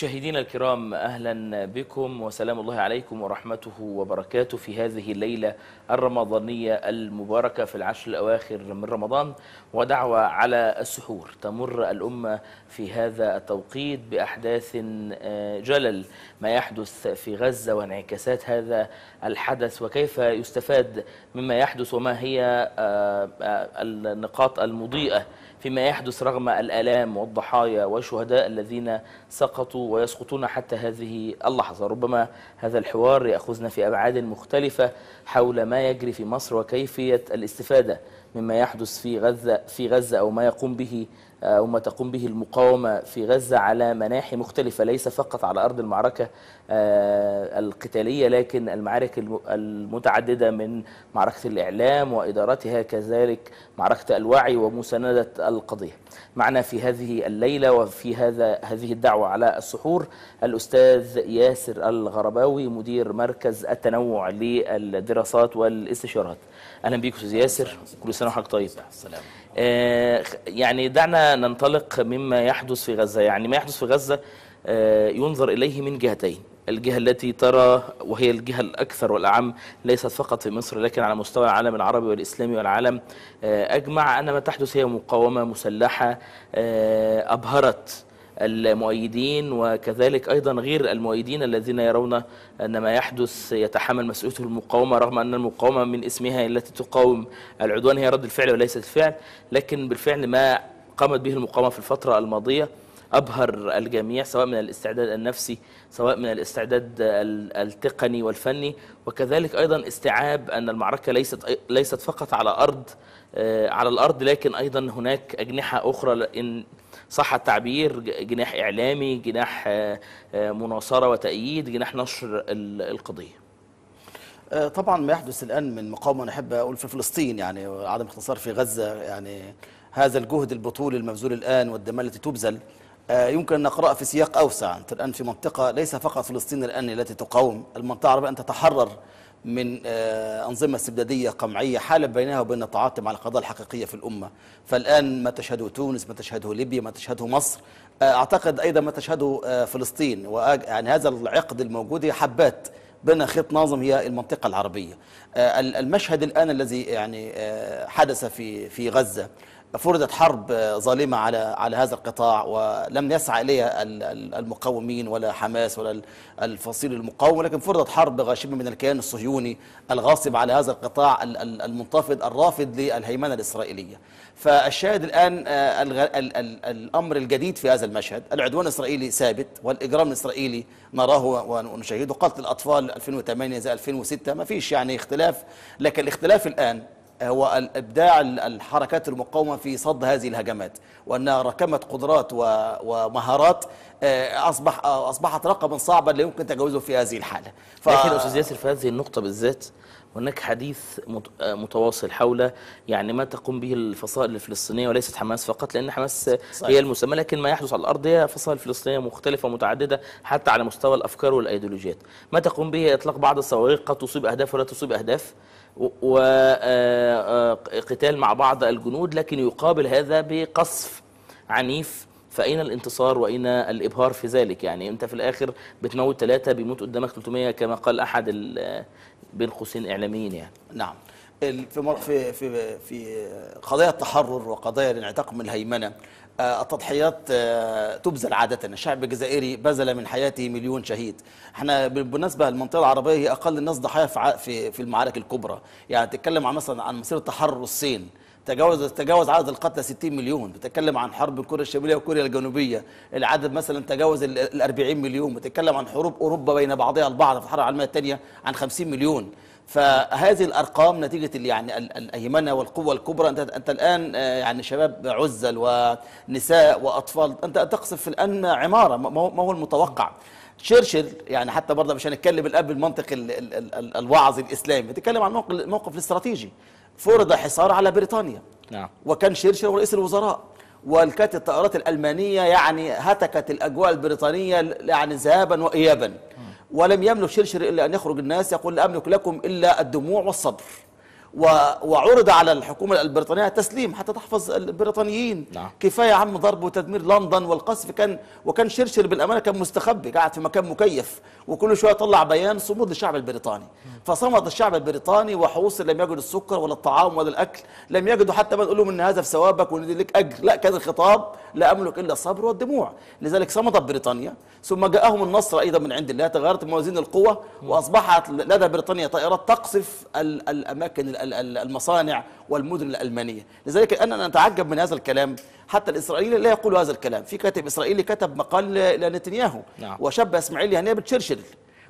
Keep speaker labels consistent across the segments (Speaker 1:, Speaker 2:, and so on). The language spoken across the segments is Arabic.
Speaker 1: مشاهدينا الكرام أهلا بكم. وسلام الله عليكم ورحمته وبركاته في هذه الليلة الرمضانية المباركة في العشر الأواخر من رمضان. ودعوة على السحور. تمر الأمة في هذا التوقيت بأحداث جلل ما يحدث في غزة وانعكاسات هذا الحدث. وكيف يستفاد مما يحدث وما هي النقاط المضيئة فيما يحدث رغم الآلام والضحايا والشهداء الذين سقطوا ويسقطون حتى هذه اللحظة. ربما هذا الحوار يأخذنا في أبعاد مختلفة حول ما يجري في مصر وكيفية الاستفادة مما يحدث في غزة في غزة أو ما يقوم به أو ما تقوم به المقاومة في غزة على مناحي مختلفة ليس فقط على أرض المعركة القتالية لكن المعارك المتعددة من معركة الإعلام وإدارتها كذلك معركة الوعي ومساندة القضية. معنا في هذه الليلة وفي هذا هذه الدعوة على السحور الأستاذ ياسر الغرباوي مدير مركز التنوع للدراسات والاستشارات. أهلا بك أستاذ ياسر كل سنة وحضرتك طيب.
Speaker 2: السلام
Speaker 1: آه يعني دعنا ننطلق مما يحدث في غزة. يعني ما يحدث في غزة؟ آه ينظر إليه من جهتين. الجهة التي ترى وهي الجهة الأكثر والأعم ليست فقط في مصر لكن على مستوى العالم العربي والإسلامي والعالم. آه أجمع أن ما تحدث هي مقاومة مسلحة أبهرت المؤيدين وكذلك أيضا غير المؤيدين الذين يرون أن ما يحدث يتحمل مسؤوليته المقاومة رغم أن المقاومة من اسمها التي تقاوم العدوان هي رد الفعل وليست الفعل لكن بالفعل ما قامت به المقاومة في الفترة الماضية. أبهر الجميع سواء من الاستعداد النفسي سواء من الاستعداد التقني والفني. وكذلك أيضا استيعاب أن المعركة ليست ليست فقط على أرض على الأرض لكن أيضا هناك أجنحة أخرى إن صح التعبير جناح إعلامي جناح مناصرة وتأييد جناح نشر القضية.
Speaker 2: طبعا ما يحدث الآن من مقاومة أنا أحب أقول في فلسطين يعني عدم اختصار في غزة يعني هذا الجهد البطولي المبذول الآن والدماء التي تبذل. يمكن أن نقرأ في سياق أوسع. أنت الآن في منطقة ليس فقط فلسطين الآن التي تقاوم. المنطقة العربية أن تتحرر من أنظمة استبدادية قمعية حالة بينها وبين التعاطي مع القضايا الحقيقية في الأمة. فالآن ما تشهده تونس ما تشهده ليبيا ما تشهده مصر. أعتقد أيضا ما تشهده فلسطين. يعني هذا العقد الموجود حبات بين خيط ناظم هي المنطقة العربية. المشهد الآن الذي يعني حدث في في غزة. فرضت حرب ظالمة على على هذا القطاع ولم يسعى إليها المقاومين ولا حماس ولا الفصيل المقاوم ولكن فرضت حرب غاشمة من الكيان الصهيوني الغاصب على هذا القطاع المنتفض الرافض للهيمنة الإسرائيلية. فالشاهد الآن الأمر الجديد في هذا المشهد العدوان الإسرائيلي ثابت والإجرام الإسرائيلي نراه ونشاهده قتل الأطفال 2008 زي 2006 ما فيش يعني اختلاف لكن الاختلاف الآن هو الإبداع الحركات المقاومة في صد هذه الهجمات وانها ركمت قدرات ومهارات اصبح أصبحت رقما صعبا لا يمكن تجاوزه في هذه الحالة.
Speaker 1: ف... لكن أستاذ ياسر في هذه النقطة بالذات هناك حديث متواصل حول يعني ما تقوم به الفصائل الفلسطينية وليست حماس فقط لأن حماس صحيح. هي المسمى لكن ما يحدث على الأرض هي فصائل فلسطينية مختلفة ومتعدده حتى على مستوى الأفكار والأيديولوجيات. ما تقوم به إطلاق بعض الصواريخ قد تصيب أهداف ولا تصيب أهداف؟ وقتال مع بعض الجنود لكن يقابل هذا بقصف عنيف فأين الانتصار وأين الإبهار في ذلك؟ يعني أنت في الآخر بتموت ثلاثة بيموت قدامك 300 كما قال أحد بين قوسين إعلاميين يعني.
Speaker 2: نعم. في في في قضايا التحرر وقضايا الانعتاق من الهيمنة التضحيات تبذل عادة. الشعب الجزائري بذل من حياته مليون شهيد. إحنا بالمناسبة المنطقة العربية هي أقل الناس ضحايا في في المعارك الكبرى. يعني تتكلم عن مثلا عن مسيرة تحرر الصين. تجاوز تجاوز عدد القتلى 60 مليون. بتتكلم عن حرب كوريا الشمالية وكوريا الجنوبية. العدد مثلا تجاوز ال 40 مليون. بتتكلم عن حروب أوروبا بين بعضها البعض في الحرب العالمية الثانية عن 50 مليون. فهذه الأرقام نتيجة يعني الهيمنه والقوة الكبرى. انت أنت الآن يعني شباب عزل ونساء وأطفال انت تقصف الآن عمارة ما هو المتوقع؟ تشرشل يعني حتى برضه مش هنتكلم الاب بالمنطق ال ال ال الوعظ الإسلامي بتتكلم عن موقف الموقف الاستراتيجي. فرض حصار على بريطانيا.
Speaker 1: نعم.
Speaker 2: وكان شرشل رئيس الوزراء. وكانت الطائرات الألمانية يعني هتكت الأجواء البريطانية يعني ذهابا وايابا. ولم يملك شرشر إلا أن يخرج الناس. يقول لا أملك لكم إلا الدموع والصبر. وعرض على الحكومة البريطانية التسليم حتى تحفظ البريطانيين.
Speaker 1: نعم.
Speaker 2: كفاية عم ضرب وتدمير لندن والقصف. كان وكان شرشر بالأمانة كان مستخبي قاعد في مكان مكيف وكل شوية طلع بيان صمود للشعب البريطاني. فصمد الشعب البريطاني وحوصل لم يجدوا السكر ولا الطعام ولا الأكل لم يجدوا حتى ما لهم إن هذا في ثوابك وإن لك أجر. لا كان الخطاب لا أملك إلا الصبر والدموع. لذلك صمدت بريطانيا. ثم جاءهم النصر أيضا من عند الله تغيرت موازين القوة وأصبحت لدى بريطانيا طائرات تقصف ال- الأماكن ال- ال- المصانع والمدن الألمانية. لذلك أنا نتعجب من هذا الكلام. حتى الإسرائيلي لا يقول هذا الكلام. في كاتب إسرائيلي كتب مقال لنتنياهو.
Speaker 1: نعم.
Speaker 2: وشبه إسماعيل هنيه بتشرشل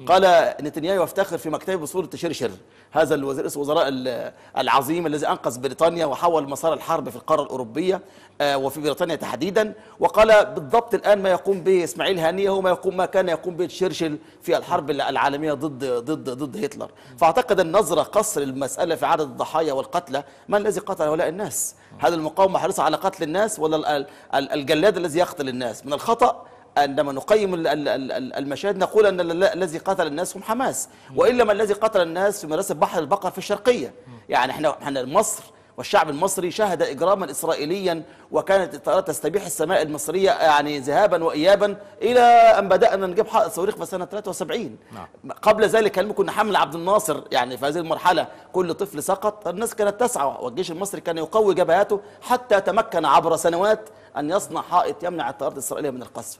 Speaker 2: قال نتنياهو يفتخر في مكتبه بصورة تشرشر. هذا الوزير رئيس الوزراء ال- العظيم الذي أنقذ بريطانيا وحول مسار الحرب في القارة الأوروبية آه، وفي بريطانيا تحديدا. وقال بالضبط الآن ما يقوم به إسماعيل هنيه هو ما يقوم ما كان يقوم به تشرشل في الحرب العالمية ضد ضد ضد هتلر. فأعتقد النظرة قصر المسألة في عدد الضحايا والقتلى. ما الذي قتل هؤلاء الناس؟ هل المقاومة حريصة على قتل الناس ولا ال- ال- الجلاد الذي يقتل الناس؟ من الخطأ عندما نقيم ال- ال- ال- المشاهد نقول أن ال- الذي قتل الناس هم حماس والا ما الذي قتل الناس في مراسم بحر البقر في الشرقية يعني إحنا إحنا مصر والشعب المصري شهد إجراما إسرائيليا وكانت الطائرات تستبيح السماء المصرية يعني ذهابا وايابا إلى أن بدأنا نجيب حائط صواريخ في سنه 73
Speaker 1: نعم.
Speaker 2: قبل ذلك كان ممكن نحمل عبد الناصر يعني في هذه المرحلة كل طفل سقط الناس كانت تسعى والجيش المصري كان يقوي جبهاته حتى تمكن عبر سنوات أن يصنع حائط يمنع الطائرات الاسرائيليه من القصف.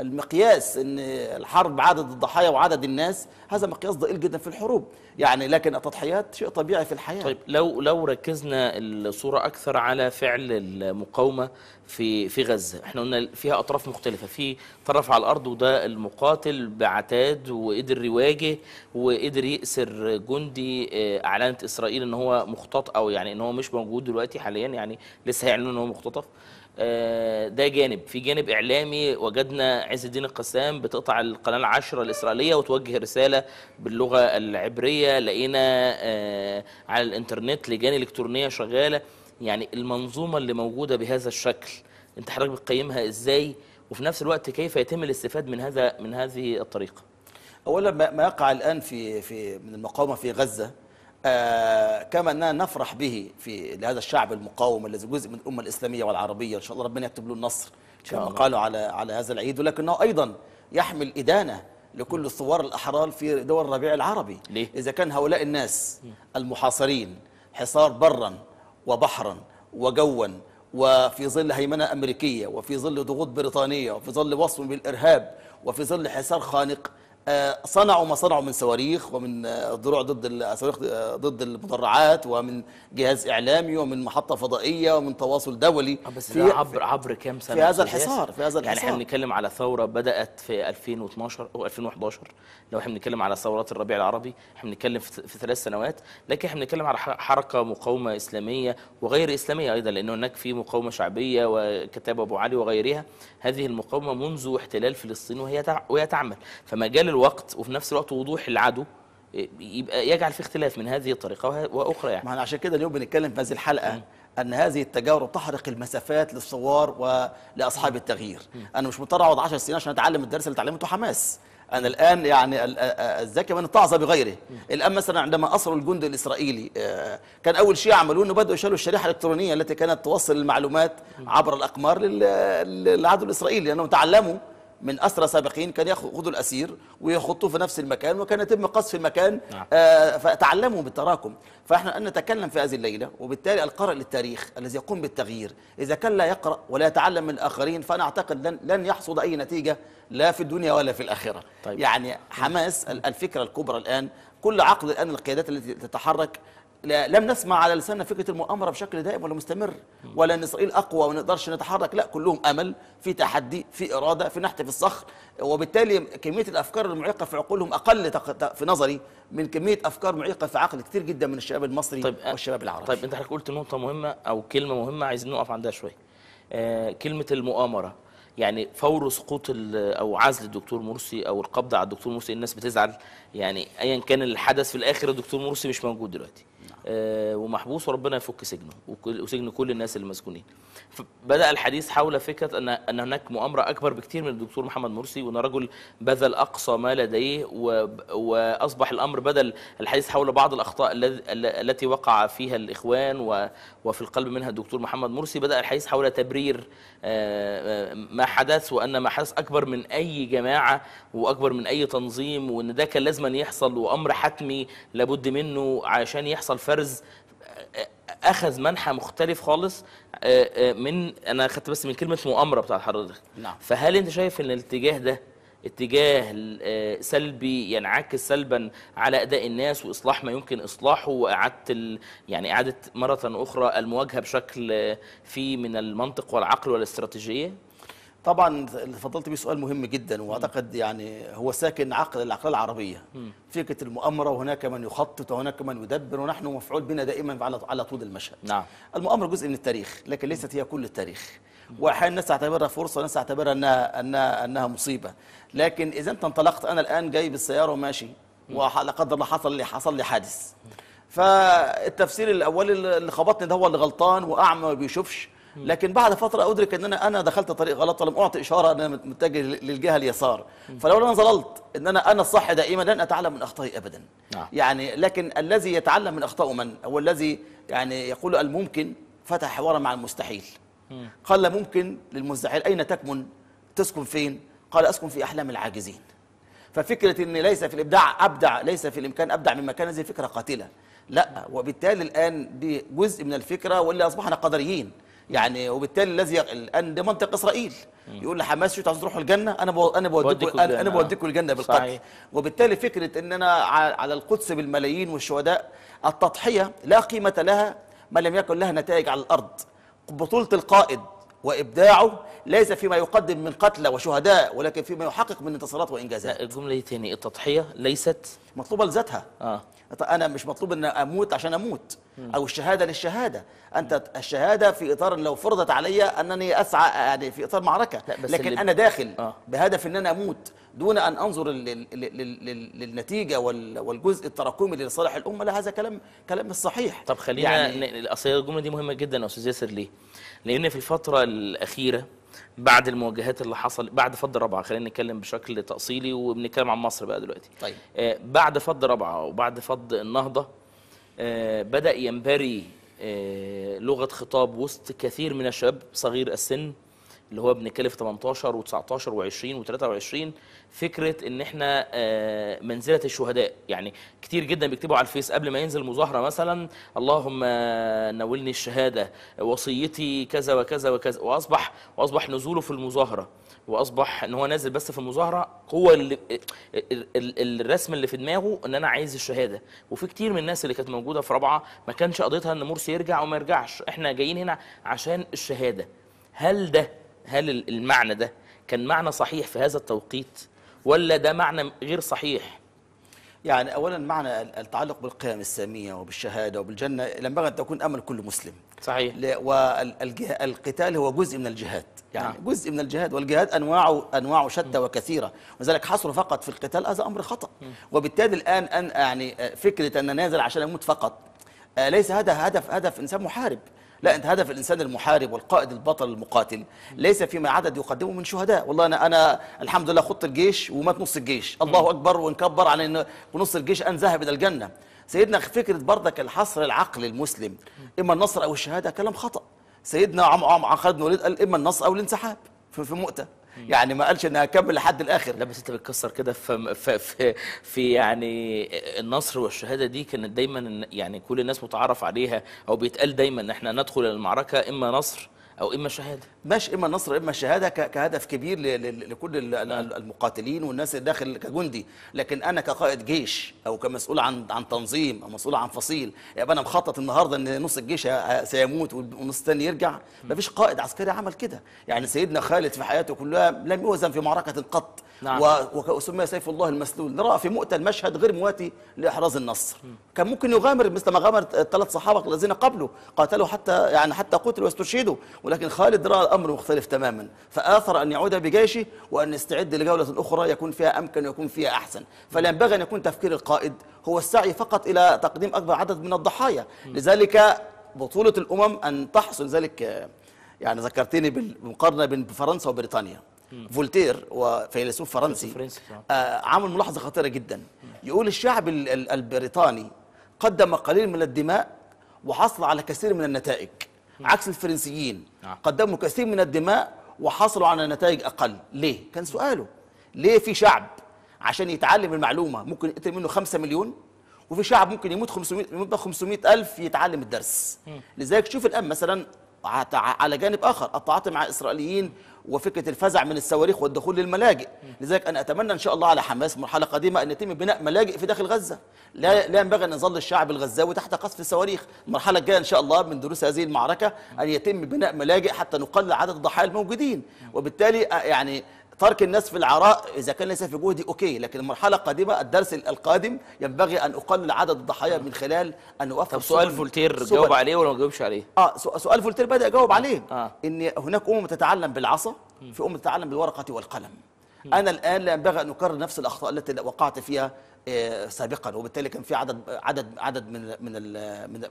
Speaker 2: فالمقياس إن الحرب عدد الضحايا وعدد الناس هذا مقياس ضئيل جدا في الحروب. يعني لكن التضحيات شيء طبيعي في الحياة.
Speaker 1: طيب لو لو ركزنا الصورة أكثر على فعل المقاومة في في غزة. إحنا قلنا فيها أطراف مختلفة. في طرف على الأرض وده المقاتل بعتاد وقدر يواجه وقدر يأسر جندي آه، أعلنت إسرائيل إن هو مختطف أو يعني إن هو مش موجود دلوقتي حاليا يعني لسه هيعلنوا إن هو مختطف. آه، ده جانب. في جانب إعلامي وجدنا عز الدين القسام بتقطع القناة العشرة الإسرائيلية وتوجه رسالة باللغة العبرية. لقينا آه، على الإنترنت لجان إلكترونية شغالة. يعني المنظومة اللي موجودة بهذا الشكل انت حضرتك بتقيمها إزاي وفي نفس الوقت كيف يتم الاستفاد من هذا من هذه الطريقة
Speaker 2: اولا ما يقع الآن في في من المقاومة في غزة آه كما أننا نفرح به في لهذا الشعب المقاوم الذي جزء من الأمة الإسلامية والعربية إن شاء الله ربنا يكتب له النصر كما. قالوا على على هذا العيد ولكنه أيضا يحمل إدانة لكل الثوار الأحرار في دول الربيع العربي
Speaker 1: ليه؟
Speaker 2: إذا كان هؤلاء الناس المحاصرين حصار برا وبحرا وجوا وفي ظل هيمنة أمريكية وفي ظل ضغوط بريطانية وفي ظل وصف بالإرهاب وفي ظل حصار خانق صنعوا ما صنعوا من صواريخ ومن آه، دروع ضد الصواريخ آه، ضد المدرعات ومن جهاز إعلامي ومن محطة فضائية ومن تواصل دولي.
Speaker 1: آه، بس
Speaker 2: في-
Speaker 1: عبر عبر كام سنة؟
Speaker 2: في هذا؟ الحصار- في هذا
Speaker 1: يعني إحنا
Speaker 2: الحصار.
Speaker 1: بنتكلم على ثورة بدأت في 2012 أو 2011 لو إحنا بنتكلم على ثورات الربيع العربي إحنا بنتكلم في ثلاث سنوات. لكن إحنا بنتكلم على حركة مقاومة إسلامية وغير إسلامية أيضا لأن هناك في مقاومة شعبية وكتاب أبو علي وغيرها. هذه المقاومة منذ احتلال فلسطين وهي وهي تعمل. فمجال الوقت وفي نفس الوقت وضوح العدو يبقى يجعل في اختلاف من هذه الطريقة وأخرى يعني.
Speaker 2: ما عشان كده اليوم بنتكلم في هذه الحلقة أن هذه التجارب تحرق المسافات للثوار ولاصحاب التغيير. أنا مش مضطر أقعد 10 سنين عشان أتعلم الدرس اللي اتعلمته حماس. أنا الآن يعني ال- الذكي من اتعظ بغيره الآن مثلا عندما اسروا الجندي الإسرائيلي آه، كان أول شيء عملوه أنه بدأوا يشيلوا الشريحة الإلكترونية التي كانت توصل المعلومات عبر الأقمار لل- للعدو الإسرائيلي لأنهم تعلموا من أسرى سابقين كان ياخذوا الأسير ويخطوه في نفس المكان وكان يتم قصف المكان
Speaker 1: نعم.
Speaker 2: آه، فتعلموا بالتراكم فإحنا أن نتكلم في هذه الليلة وبالتالي القارئ للتاريخ الذي يقوم بالتغيير إذا كان لا يقرأ ولا يتعلم من الآخرين فأنا أعتقد لن, لن يحصد أي نتيجة لا في الدنيا ولا في الآخرة
Speaker 1: طيب.
Speaker 2: يعني حماس ال- الفكرة الكبرى الآن كل عقد الآن القيادات التي تتحرك لم نسمع على لساننا فكرة المؤامرة بشكل دائم ولا مستمر ولا إن إسرائيل أقوى وما نقدرش نتحرك لا كلهم أمل في تحدي في إرادة في نحت في الصخر وبالتالي كمية الأفكار المعيقة في عقولهم أقل في نظري من كمية أفكار معيقة في عقل كتير جدا من الشباب المصري
Speaker 1: طيب
Speaker 2: والشباب العربي.
Speaker 1: طيب أنت حضرتك قلت نقطة مهمة أو كلمة مهمة عايزين نقف عندها شوية. آه كلمة المؤامرة يعني فور سقوط أو عزل الدكتور مرسي أو القبض على الدكتور مرسي الناس بتزعل يعني ايا كان الحدث في الآخر الدكتور مرسي مش موجود دلوقتي. ومحبوس وربنا يفك سجنه وسجن كل الناس اللي مسجونين بدأ الحديث حول فكرة أن أن هناك مؤامرة أكبر بكثير من الدكتور محمد مرسي وأن رجل بذل أقصى ما لديه و- وأصبح الأمر بدل الحديث حول بعض الأخطاء الذ- ال- التي وقع فيها الإخوان و- وفي القلب منها الدكتور محمد مرسي. بدأ الحديث حول تبرير آه، آه، ما حدث وأن ما حدث أكبر من أي جماعة وأكبر من أي تنظيم وأن ده كان لازم يحصل وأمر حتمي لابد منه عشان يحصل فرز أخذ منحى مختلف خالص آه، آه، من أنا خدت بس من كلمة مؤامرة بتاعت حضرتك
Speaker 2: نعم.
Speaker 1: فهل أنت شايف إن الاتجاه ده اتجاه آه، سلبي ينعكس سلبا على أداء الناس وإصلاح ما يمكن إصلاحه وإعادة ال... يعني إعادة مرة أخرى المواجهة بشكل فيه من المنطق والعقل والاستراتيجية
Speaker 2: طبعا اللي فضلت بيه سؤال مهم جدا وأعتقد يعني هو ساكن عقل العقليه العربية. فكرة المؤامرة وهناك من يخطط وهناك من يدبر ونحن مفعول بنا دائما على على طول المشهد.
Speaker 1: نعم.
Speaker 2: المؤامرة جزء من التاريخ لكن ليست هي كل التاريخ. واحيانا الناس تعتبرها فرصة وناس تعتبرها أنها أنها أنها مصيبة. لكن إذا أنت انطلقت أنا الآن جاي بالسيارة وماشي ولا قدر الله حصل لي حصل لي حادث. فالتفسير الاولي اللي خبطني ده هو اللي غلطان وأعمى ما بيشوفش. لكن بعد فترة أدرك إن أنا أنا دخلت طريق غلط ولم أعطي إشارة إن أنا متجه للجهة اليسار. فلو أنا ظللت إن أنا أنا الصح دائما لن أتعلم من أخطائي ابدا.
Speaker 1: نعم.
Speaker 2: يعني لكن الذي يتعلم من اخطائه من؟ هو الذي يعني يقول الممكن فتح حوارا مع المستحيل. قال ممكن للمستحيل. أين تكمن؟ تسكن فين؟ قال أسكن في أحلام العاجزين. ففكرة ان ليس في الإبداع أبدع ليس في الإمكان أبدع من مكان هذه فكرة قاتلة. لا وبالتالي الآن دي جزء من الفكرة واللي أصبحنا قدريين. يعني وبالتالي الذي الآن ده منطق إسرائيل يقول لحماس شو عايزين تروحوا الجنة؟ أنا بو أنا بوديكم أنا, بوديكم الجنة. بالقتل.
Speaker 1: صحيح.
Speaker 2: وبالتالي فكرة ان أنا على القدس بالملايين والشهداء التضحية لا قيمة لها ما لم يكن لها نتائج على الأرض. بطولة القائد وإبداعه ليس فيما يقدم من قتلى وشهداء ولكن فيما يحقق من انتصارات
Speaker 1: وإنجازات. الجملة دي تاني التضحية ليست
Speaker 2: مطلوبة لذاتها.
Speaker 1: آه.
Speaker 2: أنا مش مطلوب إن أموت عشان أموت. أو الشهادة للشهادة. أنت الشهادة في إطار لو فرضت علي أنني أسعى يعني في
Speaker 1: إطار معركة.
Speaker 2: لكن أنا داخل
Speaker 1: آه.
Speaker 2: بهدف إن أنا أموت دون أن أنظر لل- لل- لل- لل- للنتيجة وال- والجزء التراكمي لصالح الأمة لا هذا كلام كلام مش صحيح.
Speaker 1: طب خلينا
Speaker 2: يعني
Speaker 1: أصل الجملة دي مهمة جدا يا أستاذ ياسر ليه؟ لأن في الفترة الأخيرة بعد المواجهات اللي حصل بعد فض رابعه خلينا نتكلم بشكل تأصيلي وبنتكلم عن مصر بقى دلوقتي.
Speaker 2: طيب.
Speaker 1: آه بعد فض رابعه وبعد فض النهضة آه بدأ ينبري آه لغة خطاب وسط كثير من الشباب صغير السن اللي هو بنتكلم في 18 و19 و20 و23 فكرة إن إحنا آه، منزلة الشهداء. يعني كتير جدا بيكتبوا على الفيس قبل ما ينزل مظاهرة مثلا اللهم نولني الشهادة وصيتي كذا وكذا وكذا وأصبح وأصبح نزوله في المظاهرة وأصبح إن هو نازل بس في المظاهرة. هو ال- الرسم اللي في دماغه إن أنا عايز الشهادة. وفي كتير من الناس اللي كانت موجودة في رابعة ما كانش قضيتها إن مرسي يرجع وما يرجعش. إحنا جايين هنا عشان الشهادة. هل ده هل ال- المعنى ده كان معنى صحيح في هذا التوقيت ولا ده معنى غير صحيح؟
Speaker 2: يعني اولا معنى التعلق بالقيم السامية وبالشهادة وبالجنة ينبغي أن تكون أمل كل مسلم.
Speaker 1: صحيح.
Speaker 2: والقتال هو جزء من الجهاد. يعني
Speaker 1: نعم.
Speaker 2: جزء من الجهاد والجهاد انواعه أنواعه شتى وكثيرة. ولذلك حصر فقط في القتال هذا أمر خطأ. وبالتالي الآن ان يعني آه، فكرة أن نازل عشان أموت فقط آه، ليس هذا هدف هدف إنسان محارب. لا أنت هدف الإنسان المحارب والقائد البطل المقاتل. ليس فيما عدد يقدمه من شهداء. والله أنا أنا الحمد لله خضت الجيش ومات نص الجيش. الله أكبر ونكبر على ان ونص الجيش أن ذهب إلى الجنة. سيدنا فكرة بردك الحصر العقل المسلم إما النصر أو الشهادة كلام خطأ. سيدنا عم عم خالد بن الوليد قال إما النصر أو الانسحاب. في, مؤتة. يعني ما قالش إنها هكمل لحد الآخر.
Speaker 1: لا بس أنت بتكسر كده في, في, في, في يعني النصر والشهادة دي كانت دايما يعني كل الناس متعارف عليها أو بيتقال دايما إن إحنا ندخل المعركة إما نصر أو إما شهادة.
Speaker 2: ماشي إما النصر إما الشهاده كهدف كبير لكل ال- ال- المقاتلين والناس اللي داخل كجندي. لكن أنا كقائد جيش أو كمسؤول عن عن تنظيم أو مسؤول عن فصيل يبقى أنا مخطط النهارده إن نص الجيش سيموت والنص الثاني يرجع. مفيش قائد عسكري عمل كده. يعني سيدنا خالد في حياته كلها لم يهزم في معركة قط
Speaker 1: نعم.
Speaker 2: وسمي سيف الله المسلول. رأى في مؤتة المشهد غير مواتي لإحراز النصر. كان ممكن يغامر مثل ما غامر الثلاث صحابة الذين قبله. قاتلوا حتى يعني حتى قتلوا واستشهدوا. ولكن خالد رأى الأمر مختلف تماما فآثر أن يعود بجيشه وأن يستعد لجولة أخرى يكون فيها أمكن ويكون فيها أحسن. فلا ينبغي أن يكون تفكير القائد هو السعي فقط إلى تقديم أكبر عدد من الضحايا. لذلك بطولة الأمم أن تحصل ذلك يعني ذكرتني بالمقارنه بين فرنسا وبريطانيا. فولتير وفيلسوف فرنسي. آه، عمل ملاحظة خطيرة جدا. يقول الشعب ال- ال- البريطاني قدم قليل من الدماء وحصل على كثير من النتائج عكس الفرنسيين.
Speaker 1: نعم.
Speaker 2: قدموا كثير من الدماء وحصلوا على نتائج أقل. ليه؟ كان سؤاله. ليه في شعب عشان يتعلم المعلومة ممكن يقتل منه 5 مليون وفي شعب ممكن يموت 500 يموت 500 ألف يتعلم الدرس؟ لذلك شوف الآن مثلا على جانب آخر التعاطي مع الاسرائيليين وفكرة الفزع من الصواريخ والدخول للملاجئ. لذلك أنا أتمنى إن شاء الله على حماس مرحلة قادمه أن يتم بناء ملاجئ في داخل غزة. لا لا ينبغي أن يظل الشعب الغزاوي تحت قصف الصواريخ. المرحلة الجاية إن شاء الله من دروس هذه المعركة أن يتم بناء ملاجئ حتى نقلل عدد الضحايا الموجودين. وبالتالي آه، يعني ترك الناس في العراء إذا كان ليس في جهدي okay. لكن المرحلة القادمة الدرس القادم ينبغي أن أقلل عدد الضحايا من خلال أن نوفر
Speaker 1: طب سؤال فولتير جاوب عليه ولا ما جاوبش عليه؟
Speaker 2: آه سؤال فولتير بدأ يجاوب عليه.
Speaker 1: آه.
Speaker 2: إن هناك أمم تتعلم بالعصا في أمم تتعلم بالورقة والقلم. أنا الآن لا ينبغي أن أكرر نفس الأخطاء التي وقعت فيها آه، سابقا وبالتالي كان في عدد عدد عدد من من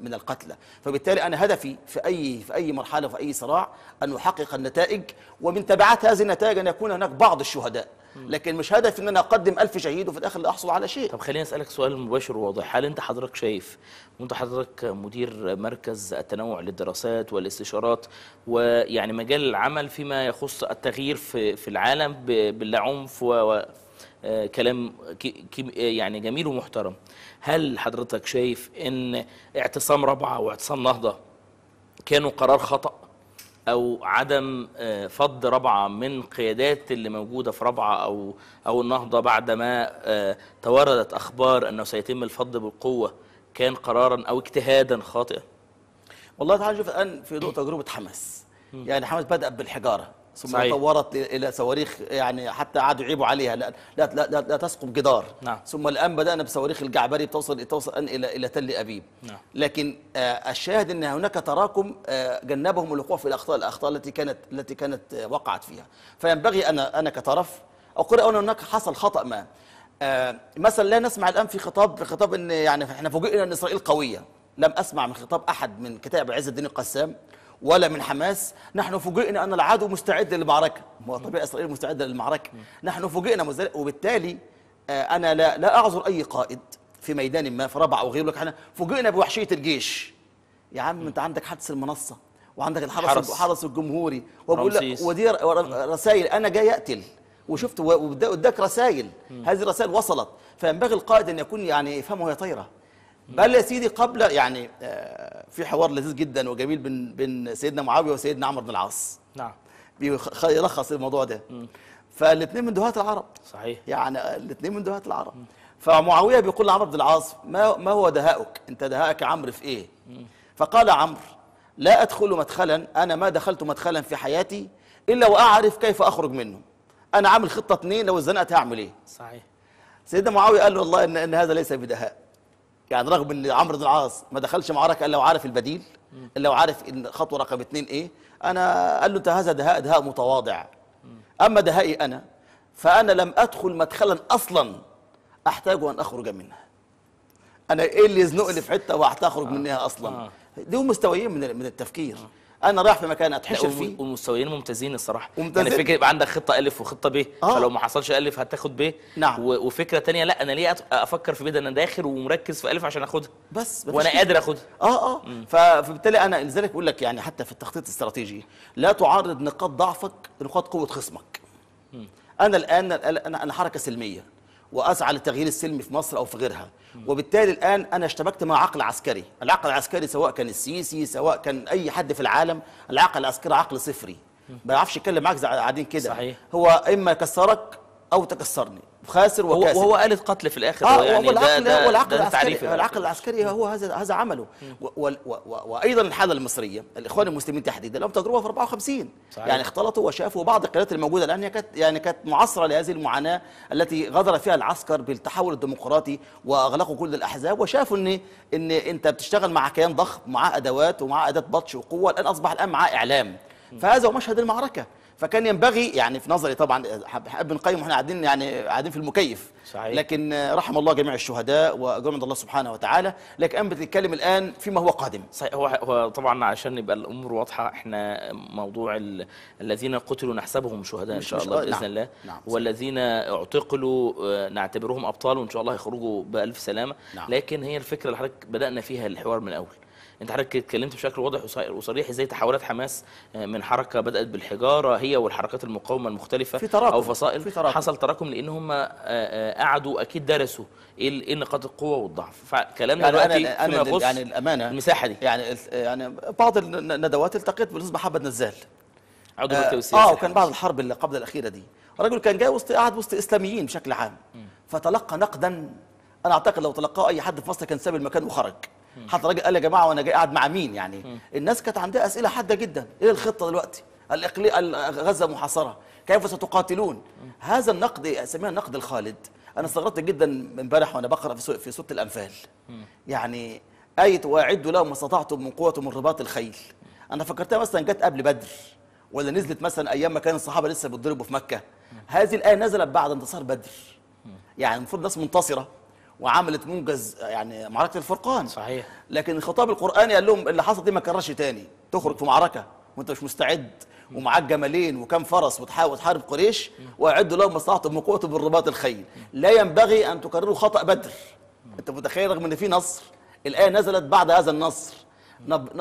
Speaker 2: من القتلى. فبالتالي أنا هدفي في أي في أي مرحلة في أي صراع أن أحقق النتائج. ومن تبعات هذه النتائج أن يكون هناك بعض الشهداء. لكن مش هدفي إن أنا أقدم ألف شهيد وفي الآخر لا أحصل على شيء.
Speaker 1: طب خليني أسألك سؤال مباشر وواضح. هل أنت حضرتك شايف وأنت حضرتك مدير مركز التنوع للدراسات والاستشارات ويعني مجال العمل فيما يخص التغيير في في العالم ب- باللا عنف و آه، كلام ك- كي- يعني جميل ومحترم. هل حضرتك شايف إن اعتصام رابعة واعتصام نهضة كانوا قرار خطأ؟ أو عدم آه، فض رابعة من قيادات اللي موجودة في رابعة أو أو النهضة بعدما آه، توردت أخبار أنه سيتم الفض بالقوة كان قرارا أو اجتهادا خاطئا؟
Speaker 2: والله تعالى نشوف الآن في ضوء تجربة حماس. يعني حماس بدات بالحجارة. ثم
Speaker 1: صحيح.
Speaker 2: تطورت إلى صواريخ يعني حتى قعدوا يعيبوا عليها. لا لا لا, لا, لا تسقط جدار.
Speaker 1: نعم.
Speaker 2: ثم الآن بدأنا بصواريخ الجعبري بتوصل توصل إلى إلى تل أبيب.
Speaker 1: نعم.
Speaker 2: لكن آه الشاهد إن هناك تراكم آه جنبهم الوقوع في الاخطاء الأخطاء التي كانت التي كانت آه وقعت فيها. فينبغي أنا أنا كطرف أقول أن هناك حصل خطأ ما. آه مثلا لا نسمع الآن في خطاب في خطاب إن يعني إحنا فوجئنا إن إسرائيل قوية. لم أسمع من خطاب أحد من كتاب عز الدين القسام. ولا من حماس. نحن فوجئنا أن العدو مستعد للمعركة. هو طبيعي إسرائيل مستعده للمعركة. نحن فوجئنا وبالتالي آه، أنا لا لا أعذر أي قائد في ميدان ما في ربع أو غيره. لك إحنا فوجئنا بوحشية الجيش. يا عم أنت عندك حدث المنصة وعندك الحرس
Speaker 1: حرس.
Speaker 2: الحرس الجمهوري. وبقول لك. ودي رسائل. أنا جاي أقتل. وشفت واداك رسائل. هذه الرسائل وصلت. فينبغي القائد أن يكون يعني يفهمه وهي طايرة. بل يا سيدي قبل يعني آه، في حوار لذيذ جدا وجميل بين بين سيدنا معاوية وسيدنا عمرو بن العاص.
Speaker 1: نعم.
Speaker 2: يلخص الموضوع ده. فالاثنين من دهاة العرب.
Speaker 1: صحيح.
Speaker 2: يعني الاثنين من دهاة العرب. فمعاوية بيقول لعمرو بن العاص ما ما هو دهاؤك؟ انت دهاءك يا عمرو في إيه؟ فقال عمرو لا أدخل مدخلا أنا ما دخلت مدخلا في حياتي إلا وأعرف كيف أخرج منه. أنا عامل خطة اثنين لو اتزنقت هعمل إيه؟
Speaker 1: صحيح.
Speaker 2: سيدنا معاوية قال له والله إن, إن هذا ليس بدهاء. يعني رغم إن عمرو بن العاص ما دخلش معركة إلا وعارف البديل إلا وعارف إن خطوة رقم اثنين إيه؟ أنا قال له أنت هذا دهاء دهاء متواضع. أما دهائي أنا فأنا لم أدخل مدخلا أصلا أحتاج أن أخرج منها. أنا إيه اللي يزنقني في حتة وأحتاج منها أصلا؟
Speaker 1: آه.
Speaker 2: دي مستويين من من التفكير. أنا رايح في مكان
Speaker 1: أتحشر
Speaker 2: فيه.
Speaker 1: والمستويين ممتازين الصراحة.
Speaker 2: ممتازين.
Speaker 1: يعني فكرة يبقى عندك خطة ألف وخطة ب
Speaker 2: آه.
Speaker 1: فلو ما حصلش ألف هتاخد ب.
Speaker 2: نعم.
Speaker 1: وفكرة تانية لا أنا ليه أفكر في ب ده أنا داخل ومركز في ألف عشان أخدها.
Speaker 2: بس وأنا.
Speaker 1: قادر أخدها.
Speaker 2: آه آه. ف- فبالتالي أنا لذلك بقول لك يعني حتى في التخطيط الاستراتيجي لا تعرض نقاط ضعفك لنقاط قوة خصمك. أنا الآن أنا أنا حركة سلمية. وأسعى للتغيير السلمي في مصر أو في غيرها. وبالتالي الآن أنا اشتبكت مع عقل عسكري. العقل العسكري سواء كان السيسي سواء كان أي حد في العالم العقل العسكري عقل صفري. ما بيعرفش يتكلم معاك قاعدين كده.
Speaker 1: صحيح.
Speaker 2: هو إما يكسرك أو تكسرني. خاسر
Speaker 1: وهو,
Speaker 2: وكاسب
Speaker 1: وهو آلة قتل في الآخر
Speaker 2: آه
Speaker 1: هو يعني
Speaker 2: هو
Speaker 1: ده ده
Speaker 2: هو العقل
Speaker 1: ده
Speaker 2: العسكري
Speaker 1: تعريف
Speaker 2: العقل العسكري هو هذا هذا عمله. و و و وأيضا الحالة المصرية الإخوان المسلمين تحديدا لهم تجربة في 54
Speaker 1: صحيح.
Speaker 2: يعني اختلطوا وشافوا بعض القيادات الموجودة الآن هي كانت يعني كانت معاصرة لهذه المعاناة التي غادر فيها العسكر بالتحول الديمقراطي وأغلقوا كل الأحزاب وشافوا ان إن أنت بتشتغل مع كيان ضخم معاه أدوات ومعاه أداة بطش وقوة الآن أصبح الآن معاه إعلام. فهذا هو مشهد المعركة. فكان ينبغي يعني في نظري طبعا ابن القيم وإحنا قاعدين يعني قاعدين في المكيف.
Speaker 1: صحيح.
Speaker 2: لكن رحم الله جميع الشهداء عند الله سبحانه وتعالى. لكن أنا بتتكلم الآن فيما هو قادم.
Speaker 1: صحيح. هو هو طبعا عشان يبقى الأمور واضحة إحنا موضوع ال- الذين قتلوا نحسبهم شهداء إن
Speaker 2: مش-
Speaker 1: شاء الله
Speaker 2: آه،
Speaker 1: بإذن
Speaker 2: نعم،
Speaker 1: الله.
Speaker 2: نعم،.
Speaker 1: والذين اعتقلوا آه، نعتبرهم أبطال وإن شاء الله هيخرجوا بألف سلامة.
Speaker 2: نعم.
Speaker 1: لكن هي الفكرة اللي حضرتك بدأنا فيها الحوار من الأول. انت حضرتك اتكلمت بشكل واضح وص- وصريح إزاي تحولات حماس آه، من حركة بدأت بالحجارة هي والحركات المقاومة المختلفة
Speaker 2: في تراكم،
Speaker 1: أو فصائل
Speaker 2: في تراكم.
Speaker 1: حصل تراكم لأن هم آه، آه، قعدوا أكيد درسوا إيه إيه نقاط القوة والضعف. فكلامنا
Speaker 2: يعني
Speaker 1: دلوقتي
Speaker 2: أنا
Speaker 1: فيما يخص
Speaker 2: يعني الأمانة
Speaker 1: المساحة دي.
Speaker 2: يعني يعني بعض الندوات التقيت بالاستاذ محمد نزال
Speaker 1: عضو آه, السياسي
Speaker 2: آه وكان. بعد الحرب اللي قبل الأخيرة دي. الرجل كان جاي وسط قاعد وسط إسلاميين بشكل عام. فتلقى نقدا أنا أعتقد لو تلقاه أي حد في مصر كان ساب المكان وخرج. حتى الراجل قال يا جماعة وأنا جاي قاعد مع مين يعني؟ الناس كانت عندها أسئلة حادة جدا. إيه الخطة دلوقتي؟ الاقليم غزة محاصرة. كيف ستقاتلون؟ هذا النقد اسميه النقد الخالد. أنا استغربت جدا امبارح وأنا بقرأ في في سورة الأنفال. يعني آية وأعدوا لهم ما استطعتم من قوة من رباط الخيل. أنا فكرتها مثلا جت قبل بدر ولا نزلت مثلا أيام ما كان الصحابة لسه بيتضربوا في مكة. هذه الآية نزلت بعد انتصار بدر. يعني المفروض الناس منتصرة. وعملت منجز يعني معركة الفرقان.
Speaker 1: صحيح.
Speaker 2: لكن الخطاب القرآني قال لهم اللي حصل دي ما كررش تاني. تخرج في معركة وانت مش مستعد ومعاك جمالين وكم فرس وتحاول تحارب قريش واعدوا لهم ما استطعتم من قوة من رباط الخيل. لا ينبغي أن تكرروا خطأ بدر. أنت متخيل رغم إن في نصر؟ الآية نزلت بعد هذا النصر.